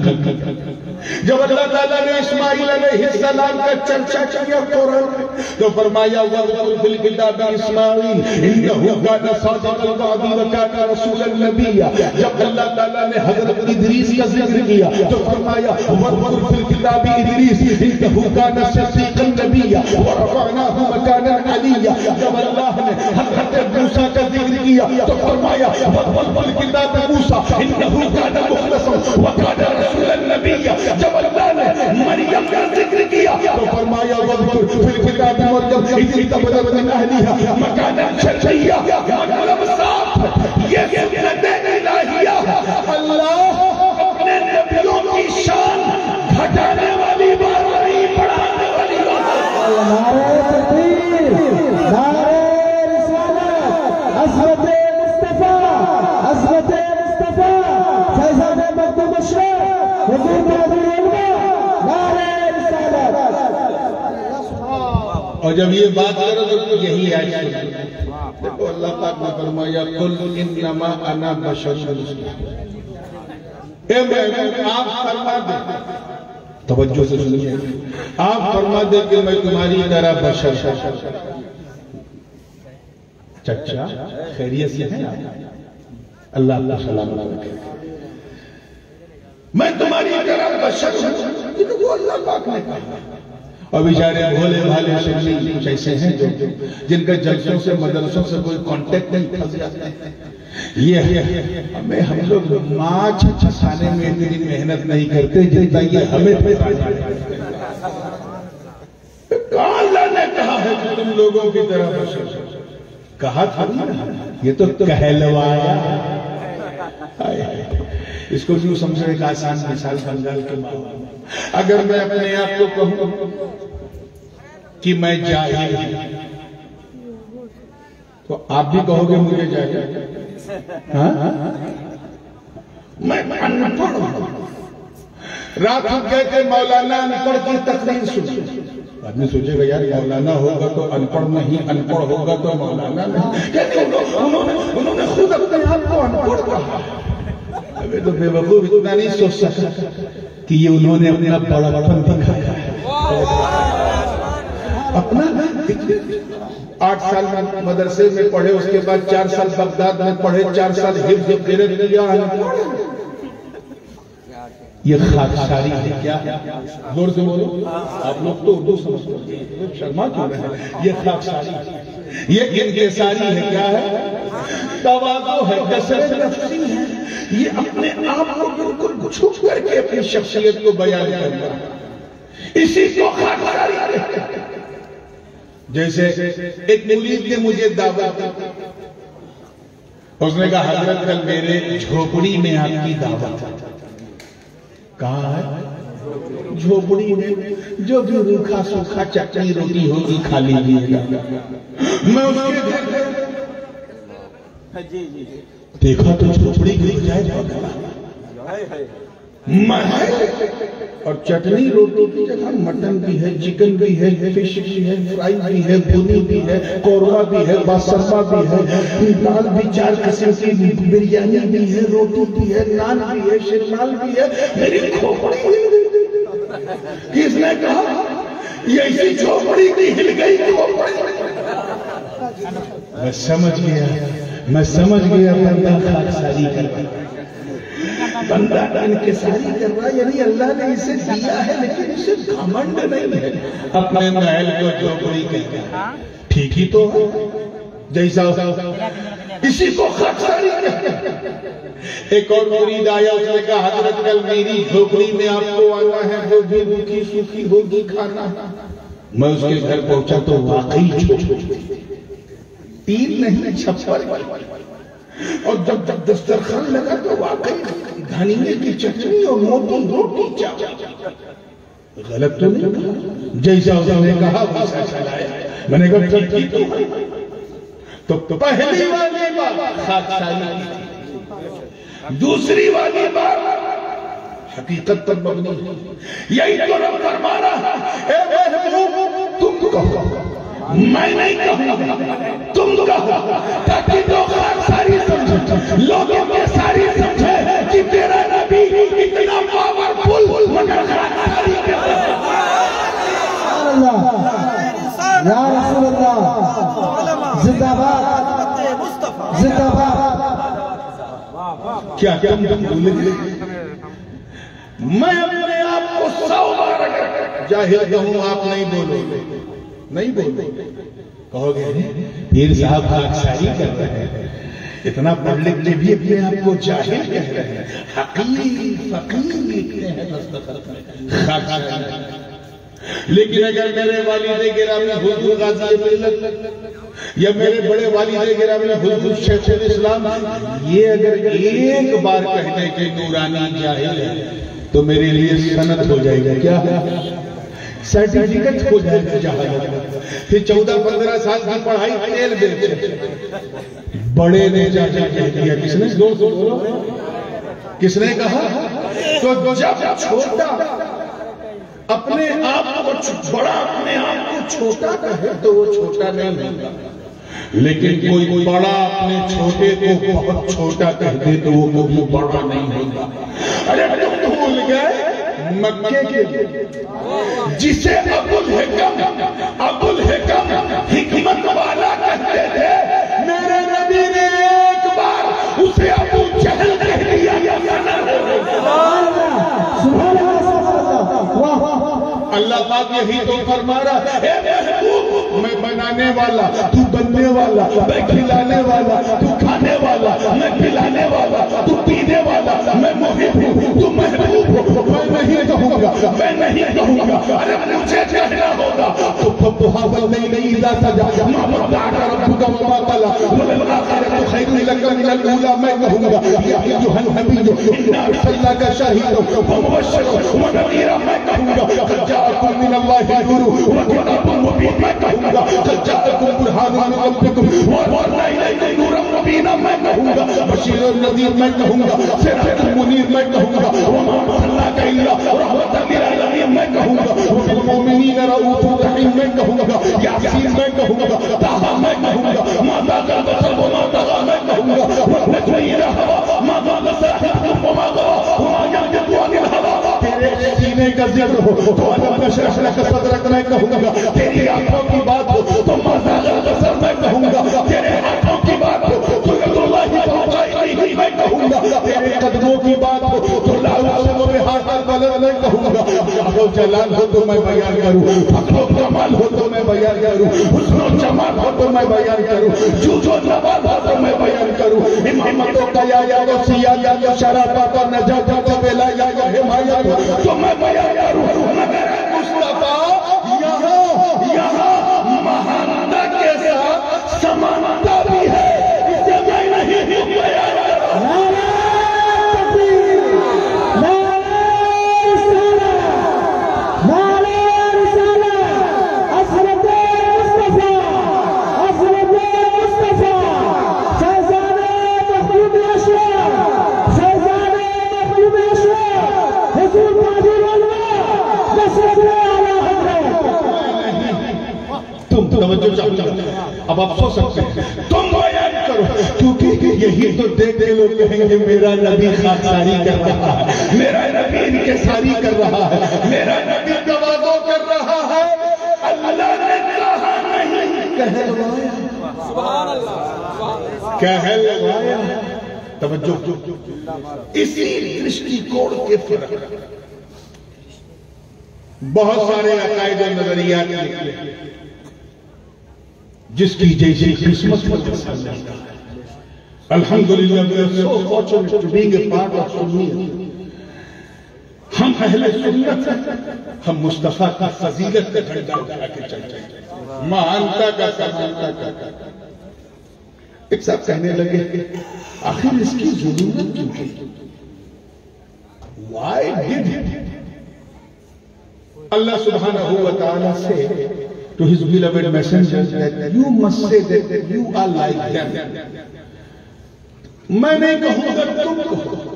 جب اللہ تعالیٰ نے اسماعیل علیہ السلام کا چرچا کیا قرآن میں، تو فرمایا وَذْكُرْ فِي الْكِتَابِ إِسْمَاعِيلَ إِنَّهُ كَانَ صَادِقَ الْوَعْدِ وَكَانَ رَسُولًا نَبِيًّا جب اللہ تعالیٰ نے حضرت ادریس کا ذکر کیا، تو فرمایا وَذْكُرْ فِي الْكِتَابِ إِدْرِيسِ إِنَّهُ كَانَ صِدِّيقًا نَبِيًّا وَرَفَعْنَاهُ مَكَانًا عَلِيًّا جب اللہ نے حضرت موسیٰ کا ذکر کیا، تو فرمایا وَذْكُرْ فِي الْكِتَابِ موسیٰ إِنَّهُ كَانَ مُخْلَصًا وَكَانَ رَسُولًا نَبِيًّا جب اللہ نے مریم کا ذکر کیا تو فرمایا وَذْكُرْ فِي الْكِتَابِ مَرْيَمَ إِذِ انتَبَذَتْ مِنْ أَهْلِهَا مَكَانًا چھتیا مطلب صاحب یہ سنت الہیہ اللہ اپنے نبیوں کی شان گھٹانے والی بات نہیں، بڑھانے والی بات۔ اللہ اور جب یہ بات کرو تو یہی آج دیکھو اللہ پاک نے فرمایا قل انما انا بشر اے محبوب آپ فرما دیں توجہ سے سنیے۔ آپ فرما دیں کہ میں تمہاری طرح بشر چچا خیریت سے ہیں اللہ اللہ سلام علیکم میں تمہاری طرح بشر ہوں۔ یہ تو وہ اللہ پاک نے کہا۔ اور بیچارے بھولے بھالے شریف کچھ ایسے ہیں جو جن کا جلسوں سے مدرسوں سے کوئی کانٹیکٹ نہیں پھنس جاتے ہیں یہ ہمیں ہم لوگ ماچھ چھسانے میں اتنی محنت نہیں کرتے جتنا یہ ہمیں پھنسانے کہاں اللہ نے کہا ہے کہ تم لوگوں کی طرح بشر کہا تھا یہ تو کہلوایا۔ آئے آئے اس کو جو سمجھے ایک آسان مثال بنگال کے ماں اگر میں اپنے آپ کو کہوں کہ میں جاہل ہوں، تو آپ بھی کہو گے مجھے جاہل؟ ہاں؟ میں ان پڑھ ہوں۔ رات ہم کہتے مولانا ان پڑھ کی تقریر سن۔ آدمی سوچے گا، یار مولانا ہوگا تو ان پڑھ نہیں ان پڑھ ہوگا تو مولانا نہیں۔ کہتے انہوں نے خود اپنے آپ کو ان پڑھ کہا۔ ابھی تو بے وقوف اتنا نہیں سوچ سکتا کہ یہ انہوں نے اپنا بڑا پن دکھایا ہے۔ اپنا آٹھ سال مدرسے میں پڑھے، اس کے بعد چار سال بغداد میں پڑھے، چار سال حفظ قرت کیا۔ یہ خاکساری ہے۔ کیا؟ زور سے بولو۔ آپ لوگ تو اردو سمجھتے ہیں۔ شرما کیوں رہے ہیں؟ یہ خاکساری ہے۔ یہ انکساری ہے کیا ہے؟ توازو ہے کسرت نفسی ہے۔ یہ اپنے آپ کو بالکل چھپ کر کے اپنی شخصیت کو بیان کرنا اسی کو خاکساری کہتے ہیں جیسے ایک مرید نے مجھے دعوت دی۔ اس نے کہا، حضرت کل میرے جھوپڑی میں آپ کی دعوت ہے۔ کہاں ہے جھوپڑی میں جو بھی روکھا سوکھا چٹنی روٹی ہوگی کھا لیجیے گا میں اس کے گھر ہاں جی، جی، جی۔ دیکھا تو جھوپڑی کی بجائے میں اور چٹنی روٹی کی جگہ مٹن بھی ہے، چکن بھی ہے، فش بھی ہے، فرائی بھی ہے، بھونی بھی ہے، قورمہ بھی ہے باسرما بھی ہے۔ دال بھی چار قسم کی، بریانی بھی ہے، روٹی بھی ہے، نان بھی ہے شرمال بھی ہے۔ میری کھوپڑی کس نے کہا یہ ایسی جھوپڑی کی ہل گئی کھوپڑی میں سمجھ گیا میں سمجھ گیا بندہ خاکساری کر بندہ انکساری کر رہا یعنی اللہ نے اسے دیا ہے لیکن اسے گھمنڈ نہیں ہے۔ اپنے محل کو جھوپڑی کہتے ہیں۔ ٹھیک ہی تو ہے۔ جیسا اسی کو خاکساری کہتے ہیں۔ ایک اور مرید آیا اس نے کہا، حضرت کل میری جھوپڑی میں آپ کو آنا ہے، وہ بھی بھوکی سوکھی ہوگی کھانا۔ میں اس کے گھر پہنچا تو واقعی تین نہیں، چھپر۔ اور جب جب دسترخوان لگا تو واقعی دھنیے کی چٹنی اور موٹی روٹی چاہا غلط تو نہیں کہا؟ جیسا اس نے کہا، ویسا چلایا۔ میں نے کہا ٹھیک تو ہے۔ تو پہلی والی بات خاکساری دوسری والی بات حقیقت پر مبنی ہے۔ یہی تو رب فرما رہا اے محبوب، تم کہو۔ میں نہیں کہوں تم کہو۔ تاکہ لوگ ساری سمجھے لوگوں کے ساری سمجھے کہ تیرا نبی اتنا پاورفل مگر ساری کرتا ہے یا رسول اللہ۔ زندہ باد زندہ باد کیا تم بھولے میں اپنے آپ کو سو بار جاہل کہوں آپ نہیں بولو نہیں بولو کہو گے پیر صاحب خاکساری کر رہے ہیں۔ اتنا پڑھ لکھ کے بھی اپنے آپ کو جاہل کہہ رہے ہیں۔ حقیر فقیر لکھتے ہیں۔ دستخط میں خاکساری لیکن اگر میرے والد گرامی حضور غازی ملت یا میرے بڑے والد گرامی حضور شیخ الاسلام یہ اگر ایک بار کہنے کے نورانی جاہل ہے تو میرے لیے سنت ہو جائے گا، کیا؟ سرٹیفکٹ ہو جائے گا جہالت پھر چودہ پندرہ سال کی پڑھائی تیل بیچے بڑے نے جا جا کہہ دیا، کس نے؟ کس نے کہا؟ تو جب چھوٹا اپنے آپ کو چھ- بڑا، اپنے آپ کو چھوٹا کہے تو وہ چھوٹا نہیں ہوگا۔ لیکن کوئی بڑا اپنے چھوٹے کو بہت چھوٹا کہہ دے تو وہ کبھی بڑا نہیں ہوگا۔ ارے تم بھول گئے؟ مکے کے جسے ابو الحکم ابو الحکم حکمت والا کہتے تھے، میرے نبی نے ایک بار اسے ابو جہل کہہ دیا۔ یا سنا سبحان اللہ۔ اللہ پاک یہی تو فرما رہا ہے۔ میں بنانے والا تو بننے والا، میں کھلانے والا، تو کھانے والا، میں پلانے والا، تو پینے والا، میں محب ہوں، تو محبوب ہو میں نہیں کہوں گا، میں نہیں کہوں گا، ارے مجھے کہنا ہوگا، تو فبہا واللیل اذا سجا ما ودعك ربك وما قلى وللآخرة خير لك من الأولى میں کہوں گا، یا ایھا النبی انا ارسلناک شاہدا ومبشرا ونذيرا میں کہوں گا، قد جاءكم من الله نور وكتاب مبين میں کہوں گا، قد جاءكم برهان من ربكم وأنزلنا إليكم نورا مبينا میں کہوں گا، بشیر النذیر میں کہوں گا سراج المنیر میں کہوں گا وما ارسلناک الا رحمة للعالمين میں کہوں گا وبالمؤمنین رؤوف رحیم میں کہوں گا، یاسین میں کہوں گا طه میں کہوں گا، ما ذاق البصر وما طغى میں کہوں گا والنجم إذا هوى ما ضل صاحبكم وما غوى وما ينطق عن الهوى تیرے سینے کا ذکر ہو تو علم نشرح لك صدرك میں کہوں گا تیری آنکھوں کی بات ہو تو ما ذاق البصر میں کہوں گا تیرے ہاتھوں کی بات ہو تو ید اللہ فوق ایدیہم میں کہوں گا تیرے قدموں کی بات ہو تو لا اقسم بهذا البلد میں کہوں گا اگر جلال ہو تو میں بیان کروں فقر و کمال ہو تو میں بیان کروں حسن و جمال ہو تو میں بیان کروں جوج و نبال ہو تو میں بیان کروں امامتوں کا یا یا و سیادت و شرافت و نجات و ولایت و حمایت تو میں یہی تو دیکھ کے لوگ کہیں گے، میرا نبی خاکساری کر رہا ہے. میرا نبی ان کے ساری کر رہا ہے۔ میرا نبی گوادوں کر رہا ہے۔ اللہ نے کہا نہیں۔ کہہ لگایا کہہ لگایا توجہ۔ اسی درشٹی کوڑ کے فرق۔ بہت سارے عقائد و نظریات نکلے جس کی جیسی قسمت میں الحمدللہ we are so fortunate to being a part of ہم اہل سنت ہم مصطفیٰ فضیلت کا جھنڈا اٹھا کے چلتے ہیں مہانتا کا سمانتا کا ایک صاحب کہنے لگے آخر اس کی ضرورت کیوں ہے Why did it? Allah subhanahu wa ta'ala said to his beloved messengers that you must say that you are like them. میں نہیں کہوں گا تم کہو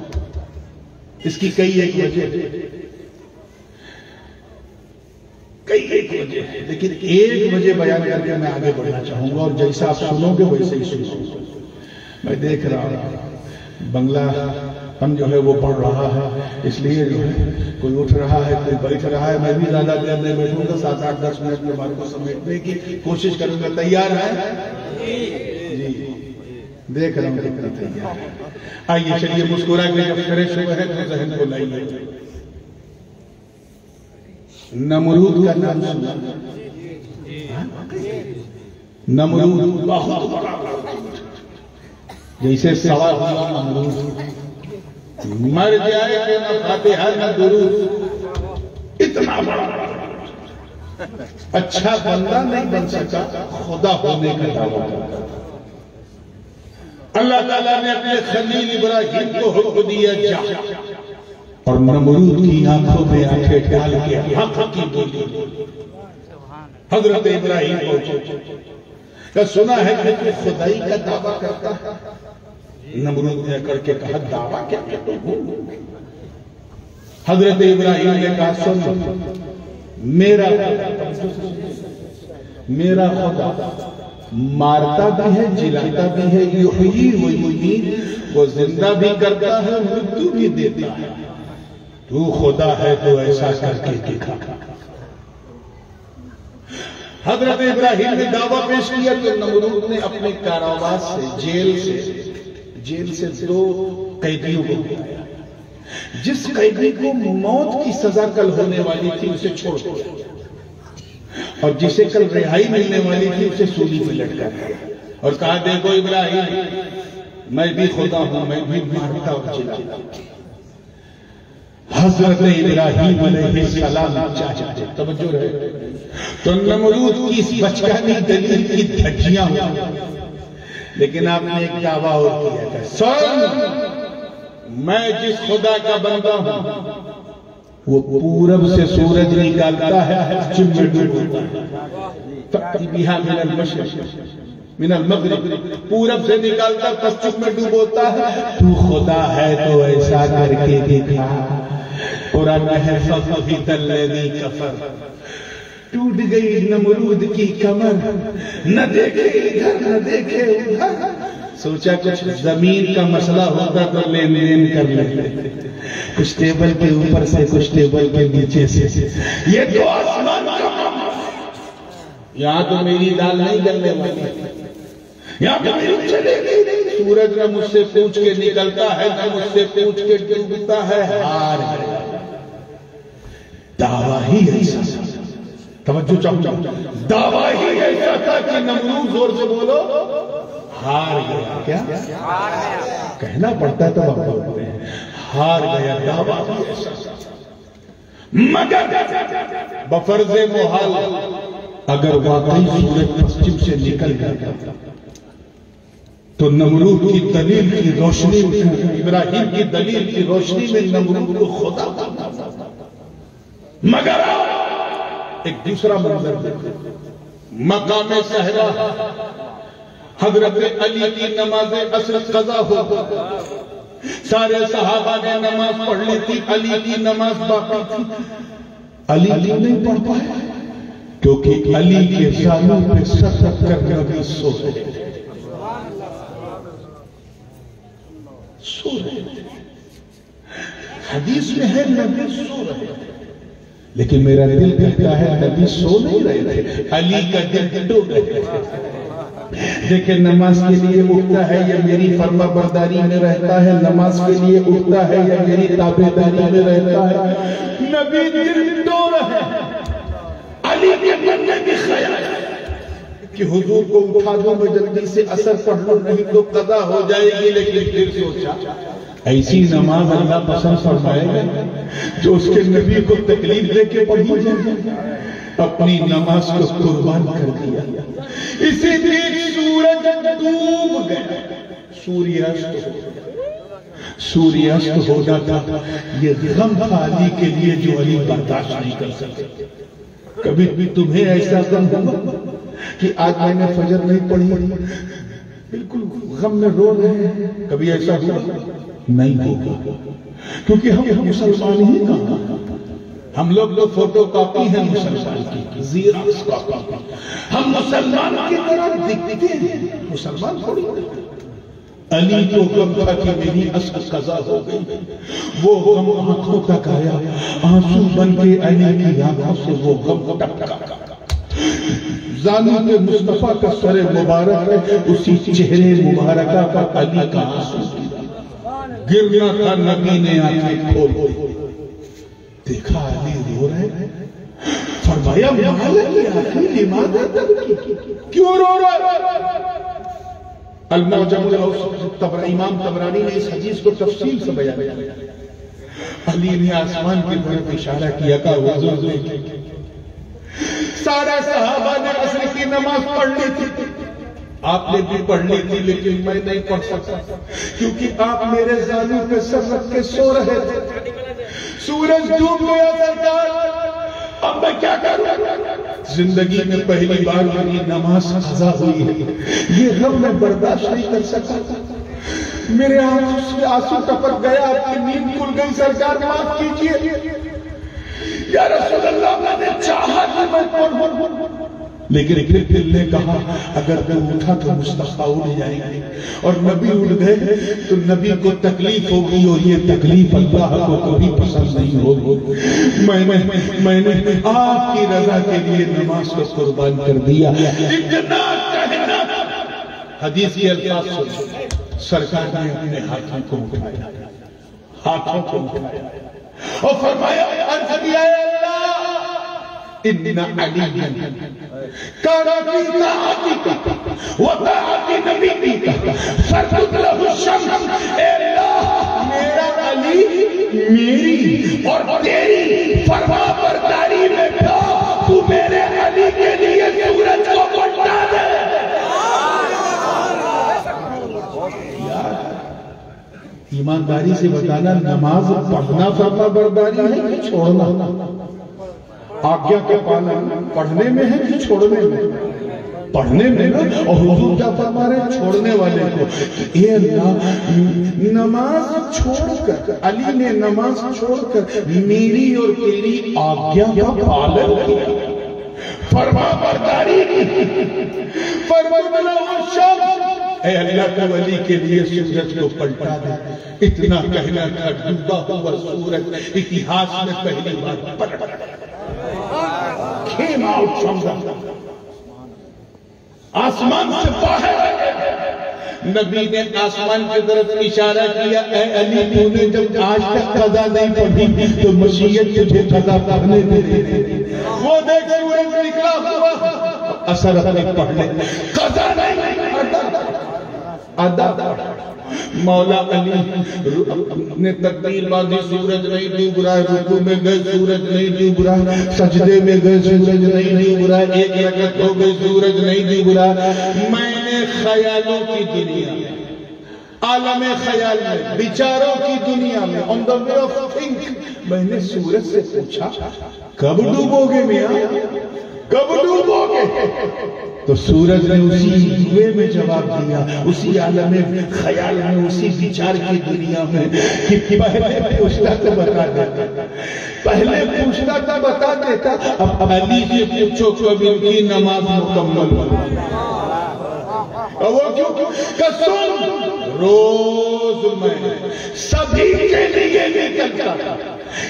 اس کی کئی ایک وجہ کئی ایک وجہ ہے۔ لیکن ایک وجہ بیان کر کے میں آگے بڑھنا چاہوں گا اور جیسا آپ سنو گے ویسے ہی سنو۔ میں دیکھ رہا ہوں۔ بنگلہ پن جو ہے وہ پڑھ رہا ہے۔ اس لیے جو ہے کوئی اٹھ رہا ہے، کوئی بیٹھ رہا ہے۔ میں بھی زیادہ دیر نہیں بیٹھوں گا۔ سات آٹھ دس منٹ میں بات کو سمیٹنے کی کوشش کروں گا۔ تیار ہے دیکھ رہا ہوں تیار ہے۔ آئیے چلیے مسکرا کے جب فریش ہوئے ہیں تو ذہن کو لائیے۔ نمرود کا نام سنا۔ نمرود بہت بڑا جیسے سوال ہوا نمرود۔ مر جائے کہ نہ فاتحہ نہ درود۔ اتنا بڑا اچھا بندہ نہیں بن سکا خدا ہونے کا دعویٰ۔ کرتا اللہ تعالیٰ نے اپنے خلیل ابراہیم کو حکم دیا، جا۔ اور نمرود کی آنکھوں میں آنکھیں ڈال کے حق کی بولی۔ حضرت ابراہیم پہنچے کہ سنا ہے کہ تو خدائی کا دعویٰ کرتا ہے؟ نمرود نے کر کے کہا، دعویٰ کیا کہ تو حضرت ابراہیم نے کہا، سن، میرا میرا خدا۔ مارتا بھی ہے، جلاتا بھی ہے یحیی و یمیت وہ زندہ بھی کرتا ہے، مردو بھی دیتا ہے۔ تو خدا ہے تو ایسا کر کے دکھا۔ حضرت ابراہیم نے دعویٰ پیش کیا تو نمرود نے اپنے کاروبار سے جیل سے جیل سے دو قیدیوں کو جس قیدی کو موت کی سزا کل ہونے والی تھی، اسے چھوڑ دیا۔ اور جسے کل رہائی ملنے والی تھی اسے سولی پہ لٹکا دیا اور کہا دیکھو ابراہیم میں بھی خدا ہوں میں بھی مارتا اور چلاتا حضرت ابراہیم علیہ السلام چاہتے توجہ رہے۔ تو نمرود کی اس بچکانی دلیل کی دھجیاں ہوں۔ لیکن آپ نے ایک دعویٰ اور کیا تھا سن میں جس خدا کا بندہ ہوں وہ پورب سے سورج نکالتا ہے پچھم میں ڈوبتا ہے۔ فَأْتِ بِهَا مِنَ الْمَشْرِقِ، من المغرب، پورب سے نکالتا ہے پچھم میں ڈوبوتا ہے۔ تو خدا ہے تو ایسا کر کے دکھا قرآن ہے فَفَفِتَ الَّذِي كَفَرْ۔ ٹوٹ گئی نمرود کی کمر۔ نہ دیکھے ادھر، نہ دیکھے ادھر۔ سوچا کچھ زمین کا مسئلہ ہوتا تو لین لین کر لیتے۔ کچھ ٹیبل کے اوپر سے، کچھ ٹیبل کے نیچے سے۔ یہ تو آسمان کا معاملہ ہے۔ یہاں تو میری دال نہیں گلنے والی۔ یہاں تو میری چلے گئی سورج نہ مجھ سے پوچھ کے نکلتا ہے، نہ مجھ سے پوچھ کے ڈوبتا ہے۔ ہار دعویٰ ہی ایسا۔ توجہ چاہوں۔ دعویٰ ہی ایسا تھا کہ نمرود زور سے بولو۔ ہار گیا کیا کہنا پڑتا ہے تو آپ بولتے ہیں ہار گیا دعویٰ مگر بفرض محال اگر واقعی سورج پسچم سے نکل گیا تو نمرود کی دلیل کی روشنی ابراہیم کی دلیل کی روشنی میں نمرود کو خدا مگر ایک دوسرا منظر مقام صحرا حضرت علی کی نماز اصل قضا ہو سارے صحابہ نے نماز پڑھ لی تھی، علی کی نماز باقی تھی۔ علی کیوں نہیں پڑھ پائے کیونکہ علی کے شانوں پہ سر رکھ کر نبی سو رہے تھے سو رہے حدیث میں ہے نبی سو رہے لیکن میرا دل کہتا ہے نبی سو نہیں رہے تھے، علی کا دل ڈو رہے تھے۔ دیکھیں نماز کے لیے اٹھتا ہے یا میری فرما برداری میں رہتا ہے، نماز کے لیے اٹھتا ہے یا میری تابع داری میں رہتا ہے۔ نبی دل ڈو رہے۔ علی کے من میں بھی خیال ہے۔ کہ حضور کو اٹھا دو میں جلدی سے اثر پڑھ لو نہیں تو قضا ہو جائے گی، لیکن پھر سوچا۔ ایسی نماز اللہ پسند فرمائے گا جو اس کے نبی کو تکلیف دے کے پڑھی جائے۔ اپنی نماز کو قربان کر دیا۔ اسی لیے سورج ڈوب گیا۔ سوریاست ہو گیا۔ سوریاست ہونا تھا۔ یہ غم تھا علی کے لیے جو علی برداشت نہیں کر سکتے۔ کبھی بھی تمہیں ایسا غم ہوا کہ آج میں نے فجر نہیں پڑھی بالکل غم میں رو رہے ہیں۔ کبھی ایسا ہوا؟ نہیں ہوگا کیونکہ ہم مسلمان ہی کہاں ہم لوگ تو فوٹو کاپی ہیں مسلمان کی زیراکس کاپی ہم مسلمان کی طرح دکھتے ہیں۔ مسلمان تھوڑی علی کو غم تھا کہ میری اصل قضا ہو گئی، وہ غم آنکھوں تک آیا۔ آنسو بن کے علی کی آنکھوں سے وہ غم ٹپکا۔ زانو کے مصطفیٰ کا سر مبارک ہے، اسی چہرے مبارکہ پر علی کا آنسو گرنا تھا، نبی نے آنکھیں کھول دی۔ دیکھا علی رو رہے فرمایا مالک کی آنکھیں لماذا کیوں رو رہے المعجم امام تبرانی نے اس حدیث کو تفصیل سے بیان کیا۔ علی نے آسمان کی طرف اشارہ کیا کہ حضور دیکھیں سارے صحابہ نے عصر کی نماز پڑھ لی تھی۔ آپ نے بھی پڑھ لی تھی، لیکن میں نہیں پڑھ سکتا۔ کیونکہ آپ میرے زانو پہ سر رکھ کے سو رہے تھے۔ سورج ڈوب گیا سرکار۔ اب میں کیا کروں؟ زندگی میں پہلی بار میری نماز قضا ہوئی ہے۔ یہ غم میں برداشت نہیں کر سکتا میرے آنکھ سے آنسو ٹپک گیا آپ کی نیند کھل گئی۔ سرکار، معاف کیجیے۔ یا رسول اللہ، میں نے چاہا کہ میں لیکن پھر دل نے کہا، اگر تو اٹھا تو مصطفیٰ اٹھ جائیں گے اور نبی اٹھ گئے، تو نبی کو تکلیف ہوگی اور یہ تکلیف اللہ کو کبھی پسند نہیں ہوگی۔ میں نے میں نے آپ کی رضا کے لیے نماز کو قربان کر دیا۔ اتنا کہنا۔ حدیث کے الفاظ سن۔ سرکار نے اپنے ہاتھوں کو اٹھایا۔ ہاتھوں کو اٹھایا۔ اور فرمایا عرض کیا اے ان علی کانا فی طاعتک و طاعت نبیک فرد له الشمس اے اللہ میرا علی میری اور تیری فرما برداری میں تھا تو میرے علی کے لیے سورج کو پلٹا دے ایمانداری سے بتانا نماز پڑھنا فرما برداری ہے کہ چھوڑنا آگیا کا پالن پڑھنے میں ہے کہ چھوڑنے میں پڑھنے میں نا اور حضور کیا فرما رہے ہیں چھوڑنے والے کو۔ اے اللہ، نماز چھوڑ کر، علی نے نماز چھوڑ کر میری اور تیری آگیا کا پالن کیا۔ فرما برداری کی۔ فرما برداری اے اللہ کے ولی کے لیے سورج کو پلٹا دے۔ اتنا کہنا تھا، ڈوبا ہوا سورج اتہاس میں پہلی بار پلٹ۔ Came out from the آسمان سے باہر۔ نبی نے آسمان کی طرف اشارہ کیا، اے علی، تو نے جب آج تک قضا نہیں پڑھی، تو مشیت تجھے قضا پڑھنے دے وہ دیکھ، سورج نکلا ہوا، اثر اپنے پڑھنے۔ قضا نہیں، ادا۔ ادا۔ مولا علی نے تکبیر باندھی سورج نہیں ڈوب رہا ہے رکوع میں گئے، سورج نہیں ڈوب رہا سجدے میں گئے، سورج نہیں ڈوب رہا ایک رکعت ہو گئی، سورج نہیں ڈوب رہا میں نے خیالوں کی دنیا، عالم خیال میں، بیچاروں کی دنیا میں، on the way of think میں نے سورج سے پوچھا، کب ڈوبو گے میاں؟ کب ڈوبو گے؟ تو سورج نے اسی ہوئے میں جواب دیا، اسی عالم خیال میں، اسی بیچار کی دنیا میں کہ پہلے پوچھتا تو بتا دیتا پہلے پوچھتا تو بتا دیتا اب علی سے پوچھو کب ان کی نماز مکمل ہو۔ وہ کیوں؟ کہ سن۔ روز میں سبھی کے لیے نکلتا تھا۔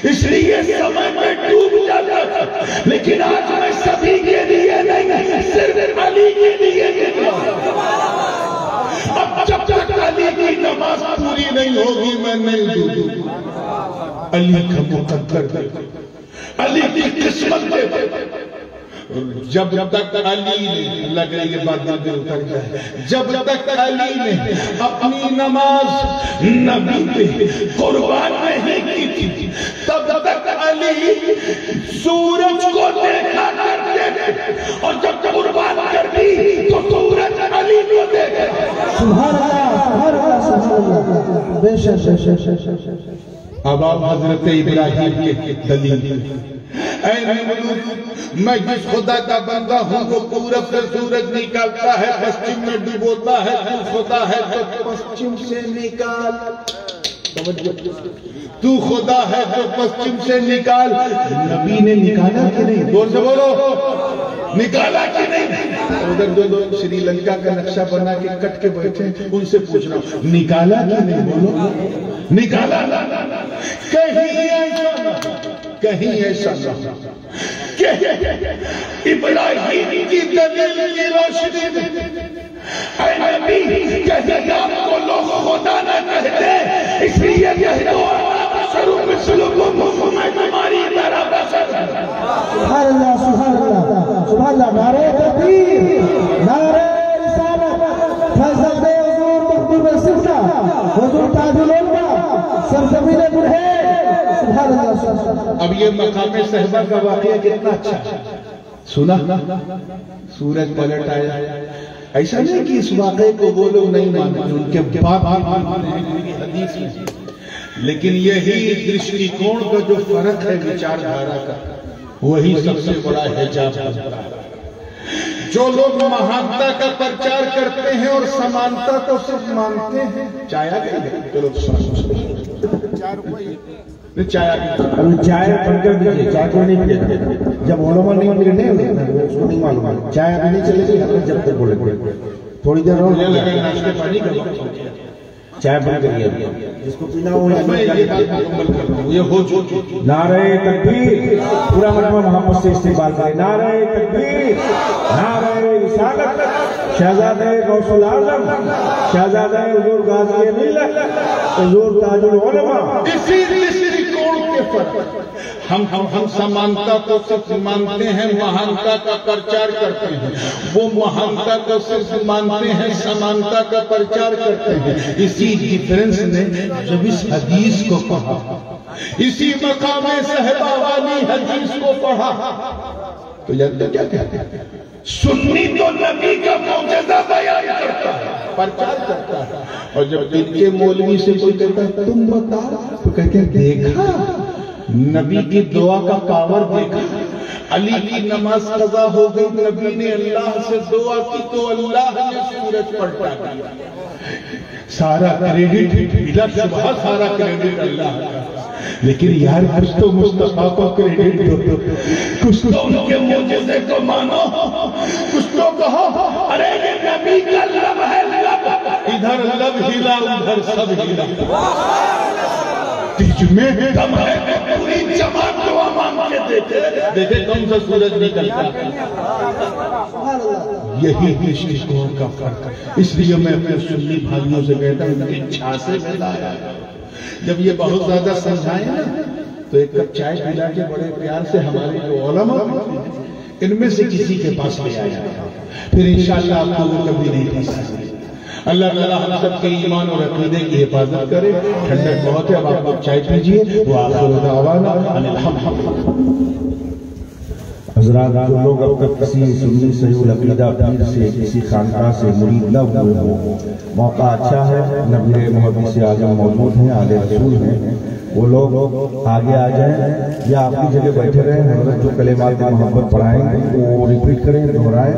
اس لیے سمے میں ڈوب جاتا تھا۔ لیکن آج میں سبھی کے لیے نہیں، صرف علی کے لیے نکلا۔ اب جب تک علی کی نماز پوری نہیں ہوگی، میں نہیں ڈوبوں۔ علی کا مقدر۔ علی کی قسمت۔ دے جب تک علی نے لگ رہی ہے بات دل اتر جائے جب تک علی نے اپنی نماز نبی پہ قربان نہیں کی تھی تب تک علی سورج کو دیکھا کرتے تھے اور جب قربان کر دی تو سورج علی کو دیکھا۔ سبحان اللہ سبحان اللہ سبحان اللہ بے شک بے شک بے شک۔ اب آپ حضرت ابراہیم کے دلیل۔ اے نمرود میں جس خدا کا بندہ ہوں، وہ پورب سے سورج نکالتا ہے پسچم میں ڈبوتا ہے تو خدا ہے تو پسچم سے نکال۔ تو خدا ہے تو پسچم سے نکال۔ نبی نے نکالا کہ نہیں؟ بول سے بولو۔ نکالا کہ نہیں؟ ادھر جو لوگ سری لنکا کا نقشہ بنا کے کٹ کے بیٹھے ان سے پوچھ رہا نکالا کہ نہیں؟ بولو۔ نکالا۔ کہیں کہیں ایسا نہ ہو کہ ابراہیم کی دلیل کی روشنی میں۔ اے نبی، کہیں آپ کو لوگ خدا نہ کہتے اس لیے کہہ دو شروع مثلکم میں تمہاری طرح بشر سبحان اللہ سبحان اللہ سبحان اللہ۔ نعرہ تکبیر، نعرہ رسالت۔ فیصل دے حضور مقبول سفتا حضور تاج العلماء۔ سرزمین برہے سبحان اللہ اب یہ مقام صحبہ کا واقعہ کتنا اچھا ہے۔ سنا، سورج پلٹ آیا۔ ایسا نہیں کہ اس واقعے کو وہ لوگ نہیں مانتے، ان کے باپ بھی مانتے حدیث میں لیکن یہی درشٹی کون کا جو فرق ہے وچار دھارا کا، وہی سب سے بڑا حجاب بنتا ہے جو لوگ مہانتا کا پرچار کرتے ہیں اور سمانتا کو صرف مانتے ہیں، چایا گیا چلو، سنا۔ چائے بن کر دیجیے چائے کو نہیں پیے جب علماء نہیں نہیں اس کو نہیں معلوم چائے ابھی نہیں چلے گی جب تک بولے۔ تھوڑی دیر اور چائے بند کریے جس کو پینا ہو یہ ہو نعرہ تکبیر۔ پورا مجمع محمد سے استقبال کریں۔ نعرہ تکبیر۔ نعرہ رسالت۔ شہزادہ غوث العظم۔ شہزادہ حضور غازی ملت حضور تاج العلماء۔ اسی رشتے کون کے فرق ہم ہم ہم سمانتا کو صرف مانتے ہیں، مہانتا کا پرچار کرتے ہیں۔ وہ مہانتا کو صرف مانتے ہیں، سمانتا کا پرچار کرتے ہیں۔ اسی ڈیفرنس نے جب اس حدیث کو پڑھا، اسی مقام صحبہ والی حدیث کو پڑھا، تو جانتے کیا کہتے ہیں؟ سنی تو نبی کا موجزہ بیان کرتا ہے، پرچار کرتا ہے۔ اور جب ان کے مولوی سے کوئی کہتا ہے، تم بتا تو کہتے ہیں، دیکھا۔ نبی کی دعا کا پاور دیکھا۔ علی کی نماز قضا ہو گئی، نبی نے اللہ سے دعا کی تو اللہ نے سورج پڑھ پلٹا دیا۔ سارا کریڈٹ بہت سارا کریڈٹ اللہ کا۔ لیکن یار، کچھ تو مصطفیٰ کو کریڈٹ دو۔ کچھ تو ان کے موجزے کو مانو۔ کچھ تو کہو، ارے یہ نبی کا لب ہے، لب۔ ادھر لب ہلا، ادھر سب ہلا۔ واہ تجھ میں دم ہے۔ پوری جماعت دعا مانگ کے دیتے دیکھے کم سے سورج نکلتا۔ یہی دشتشکور کا فرق اس لیے میں اپنے سنی بھائیوں سے کہتا ہوں کہ چھاسے میں لایا۔ جب یہ بہت زیادہ سمجھائے نا تو ایک کپ چائے پلا کے بڑے پیار سے ہمارے جو علماء ان میں سے کسی کے پاس لے آیا۔ پھر انشاءاللہ آپ کو کبھی نہیں پی سکتے۔ اللہ تعالیٰ ہم سب کے ایمان اور عقیدے کی حفاظت کرے۔ ٹھنڈک بہت ہے، اب آپ لوگ چائے پیجیے۔ وہ آپ آخر دعوانا حضرات، جو لوگ اب تک کسی سنی سے لقیدہ پیر سے، کسی خانقہ سے مرید نہ ہوئے ہو موقع اچھا ہے۔ نبی محبت سے آگے موجود ہیں آلے رسول ہیں۔ وہ لوگ آگے آ جائیں یا آپ کی جگہ بیٹھے رہے ہیں حضرت جو کلمات محبت پڑھائیں، وہ ریپیٹ کریں، دہرائیں۔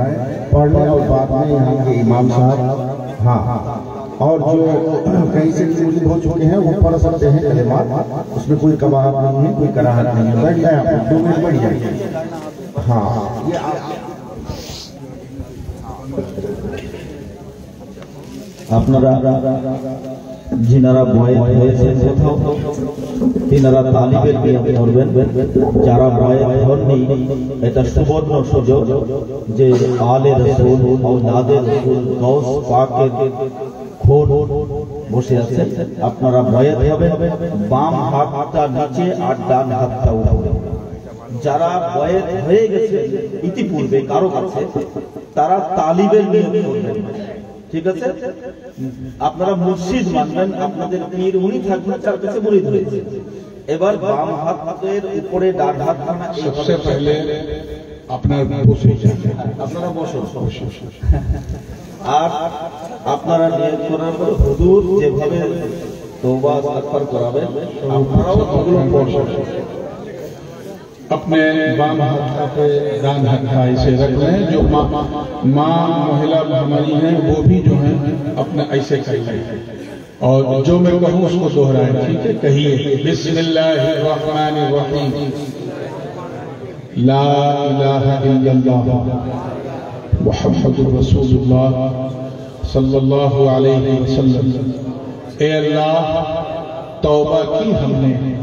پڑھ لیں اور بعد میں یہاں کے امام صاحب ہاں اور جو کہیں سے مرید ہو چکے ہیں وہ پڑھ سکتے ہیں کلمات اس میں کوئی کباہت نہیں ہے کوئی کراہت نہیں ہے بیٹھ جائیں آپ دو منٹ بیٹھ جائیں ہاں আপনারা যিনারা বয়ে হয়েছে কোথাও, তিনারা তালিবের নিয়ম করবেন যারা বয়ে হননি এটা সুবর্ণ সুযোগ যে আলে রসুল, ঔলাদে রসুল গৌস পাকের খোর বসে আছে। আপনারা বয়ে হবেন বাম হাতটা নিচে আর ডান হাতটা উপরে। যারা বয়েস হয়ে গেছে ইতিপূর্বে কারও কাছে, তারা তালিবের নিয়ম করবেন ঠিক আছে? আপনারা মুর্শিদ মানবেন আপনাদের পীর উনি থাকবেন তার কাছে মুরিদ হয়েছে। এবার বাম হাত হাতের উপরে ডান হাত খানা সবচেয়ে পহলে আপনার বসে আপনারা বসো। আর আপনারা নিয়ত করার পর হুজুর যেভাবে তওবা করাবেন আপনারাও তখন পড়বেন। اپنے بام ہاتھا پہ دان ہاتھا ایسے رکھ لیں، جو ماں محلہ بھرمانی ہیں، وہ بھی جو ہیں اپنا ایسے کر لیں۔ اور جو میں کہوں، اس کو دوہرائیں ٹھیک ہے؟ کہیے، بسم اللہ الرحمن الرحیم۔ لا الہ الا اللہ محمد رسول اللہ صلی اللہ علیہ وسلم۔ اے اللہ، توبہ کی ہم نے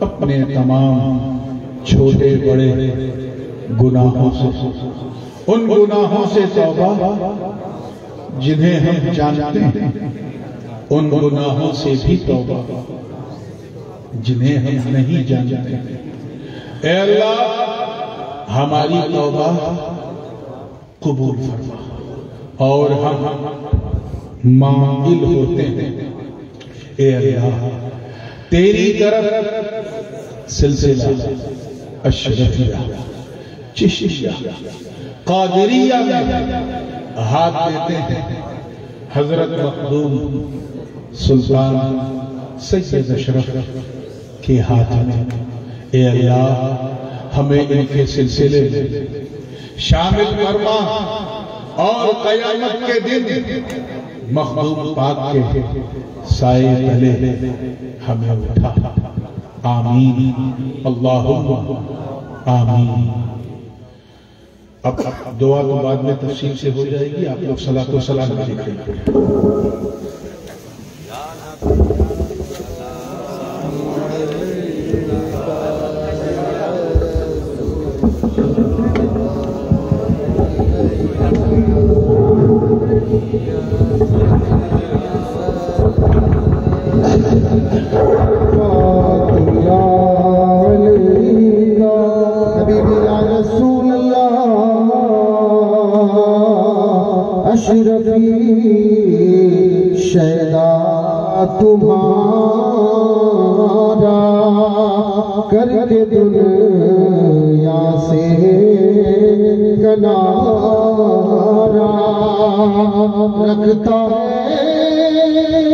اپنے تمام چھوٹے بڑے گناہوں سے۔ ان گناہوں سے توبہ، جنہیں ہم جانتے ہیں، ان گناہوں سے بھی توبہ، جنہیں ہم نہیں جانتے۔ اے اللہ، ہماری توبہ قبول فرما۔ اور ہم مانگل ہوتے ہیں۔ اے اللہ، تیری طرف سلسلہ۔ اشرفیہ چشیہ قادریہ میں ہاتھ دیتے ہیں حضرت مقدوم سلطان سید اشرف کے ہاتھ میں۔ اے اللہ، ہمیں ان کے سلسلے میں شامل کرنا اور قیامت کے دن مخدوم پاک کے سائے تلے ہمیں اٹھا۔ آمین۔ اللہم آمین۔ اب دعا تو بعد میں تفصیل سے ہو جائے گی، آپ لوگ صلاة و سلام کا ذکر کریں۔ اشرفی شیدا تمہارا کر کے دنیا سے کنارا رکھتا ہے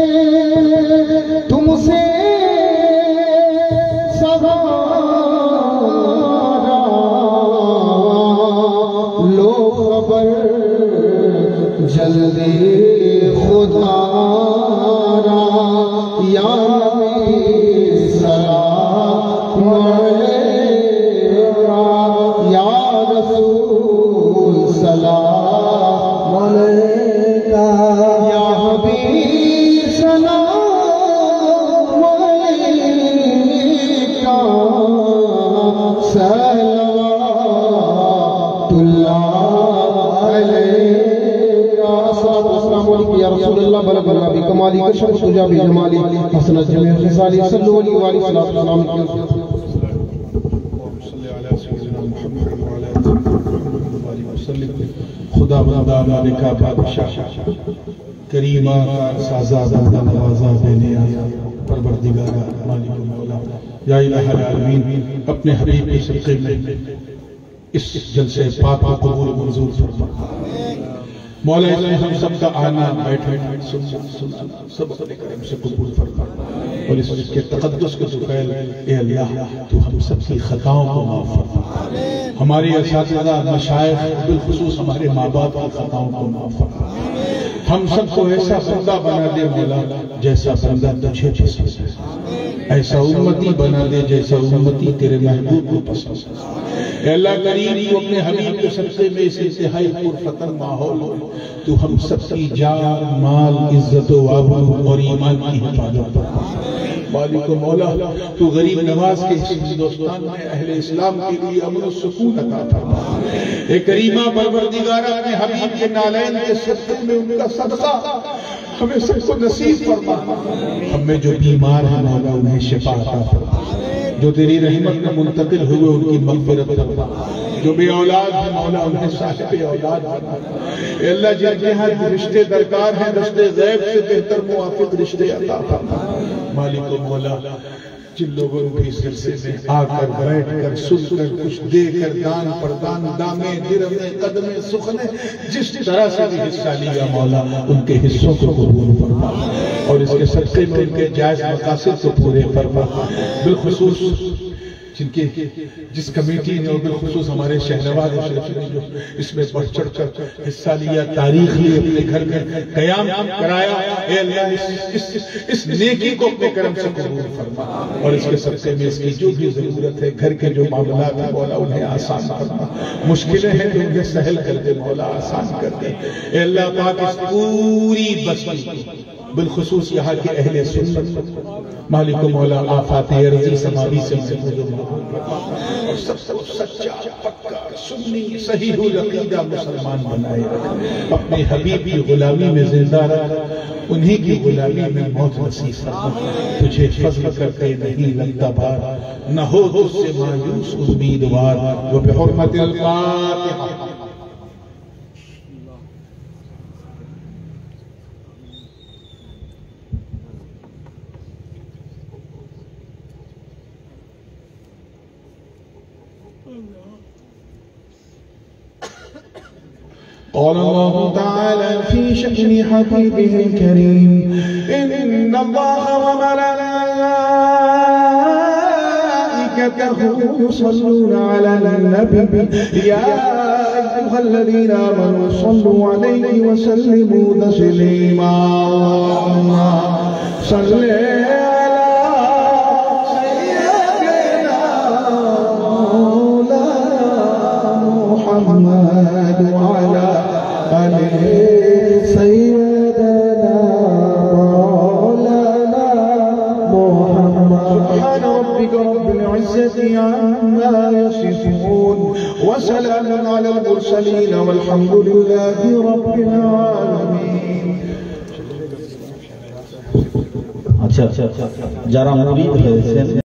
کشف تجا بجمالی حسنت جميع صلو علیہ وآلہ صلی اللہ علیہ وسلم صلی علی سیدنا محمد وعلی آلہ محمد وسلم۔ خدا بندہ مالکہ بادشاہ۔ کریمہ سازا بندہ نوازا دینے آیا پروردگارہ مالک مولا۔ یا الہ العالمین، اپنے حبیب کی صدقے میں اس جلسے پاک کو قبول منظور فرما۔ مولا اس میں ہم سب کا آنا بیٹھے سننا سننا سب اپنے کرم سے قبول فرما اور اس کے تقدس کو سفیل، اے اللہ، تو ہم سب کی خطاؤں کو معاف فرما ہماری اساتذہ، مشائخ، بالخصوص ہمارے ماں باپ کی خطاؤں کو معاف فرما ہم سب کو ایسا بندہ بنا دے مولا، جیسا بندہ تجھے پسند ہے۔ ایسا امتی بنا دے جیسا امتی تیرے محبوب کو پسند ہے۔ اے اللہ کریم تو اپنے حبیب کے سبسے میں اس انتہائی پرفتن ماحول ہو، تو ہم سب کی جان، مال، عزت و آبرو اور ایمان کی حفاظت فرما مالک و مولا، تو غریب نواز کے اس ہندوستان میں اہل اسلام کے لیے امن و سکون عطا فرما۔ اے کریمہ پروردگارہ، اپنے حبیب کے نالین کے صدقے میں ان کا صدقہ ہمیں سب کو نصیب فرما۔ ہم میں جو بیمار ہیں مولا انہیں شفا عطا فرما۔ جو تیری رحمت میں منتقل ہوئے، ان کی مغفرت فرما۔ جو بے اولاد ہیں مولا انہیں صاحب اولاد فرما۔ اے اللہ، جن کے ہاں رشتے درکار ہیں، رشتے غیب سے بہتر، موافق رشتے عطا فرما۔ مالک و مولا جن لوگوں نے بھی اس جلسے میں آ کر بیٹھ کر سن کر کچھ دے کر دان پردان دامے درمے قدمے سخنے جس طرح سے بھی حصہ لیا مولا، ان کے حصوں کو قبول فرما۔ اور اس کے سبسے میں ان کے جائز مقاصد کو پورے فرما۔ بالخصوص جن کے جس کمیٹی نے اور بالخصوص ہمارے شہنواز نے جو اس میں بڑھ چڑھ کر حصہ لیا تاریخ لی اپنے گھر میں قیام کرایا اے اللہ اس, نیکی کو اپنے کرم سے قبول فرما۔ اور اس کے سبسے میں اس کی جو بھی ضرورت ہے گھر کے جو معاملات ہیں مولا انہیں آسان فرما۔ مشکلیں ہیں تو انہیں سہل کر دے مولا آسان کر دے۔ اے اللہ پاک اس پوری بستی بالخصوص یہاں کے اہل سنت، مالک و مولا آفات ارضی سماوی سے محفوظ سب سب سچا، پکا، سنی، صحیح العقیدہ مسلمان بنائے اپنے حبیب کی غلامی میں زندہ رکھ انہی کی غلامی میں موت نصیب فرما۔ تجھے فضل کرتے نہیں لگتا بار نہ ہو تجھ سے مایوس امیدوار۔ و بحرمت الفاتحہ۔ قال الله تعالى في شأن حبيبه الكريم إن الله وملائكته يصلون على النبي. يا أيها الذين آمنوا صلوا عليه وسلموا تسليما. صل محمد وعلى العزة عما يصفون وسلام على المرسلين والحمد لله رب العالمين আচ্ছা যারা মুরিদ হয়েছেন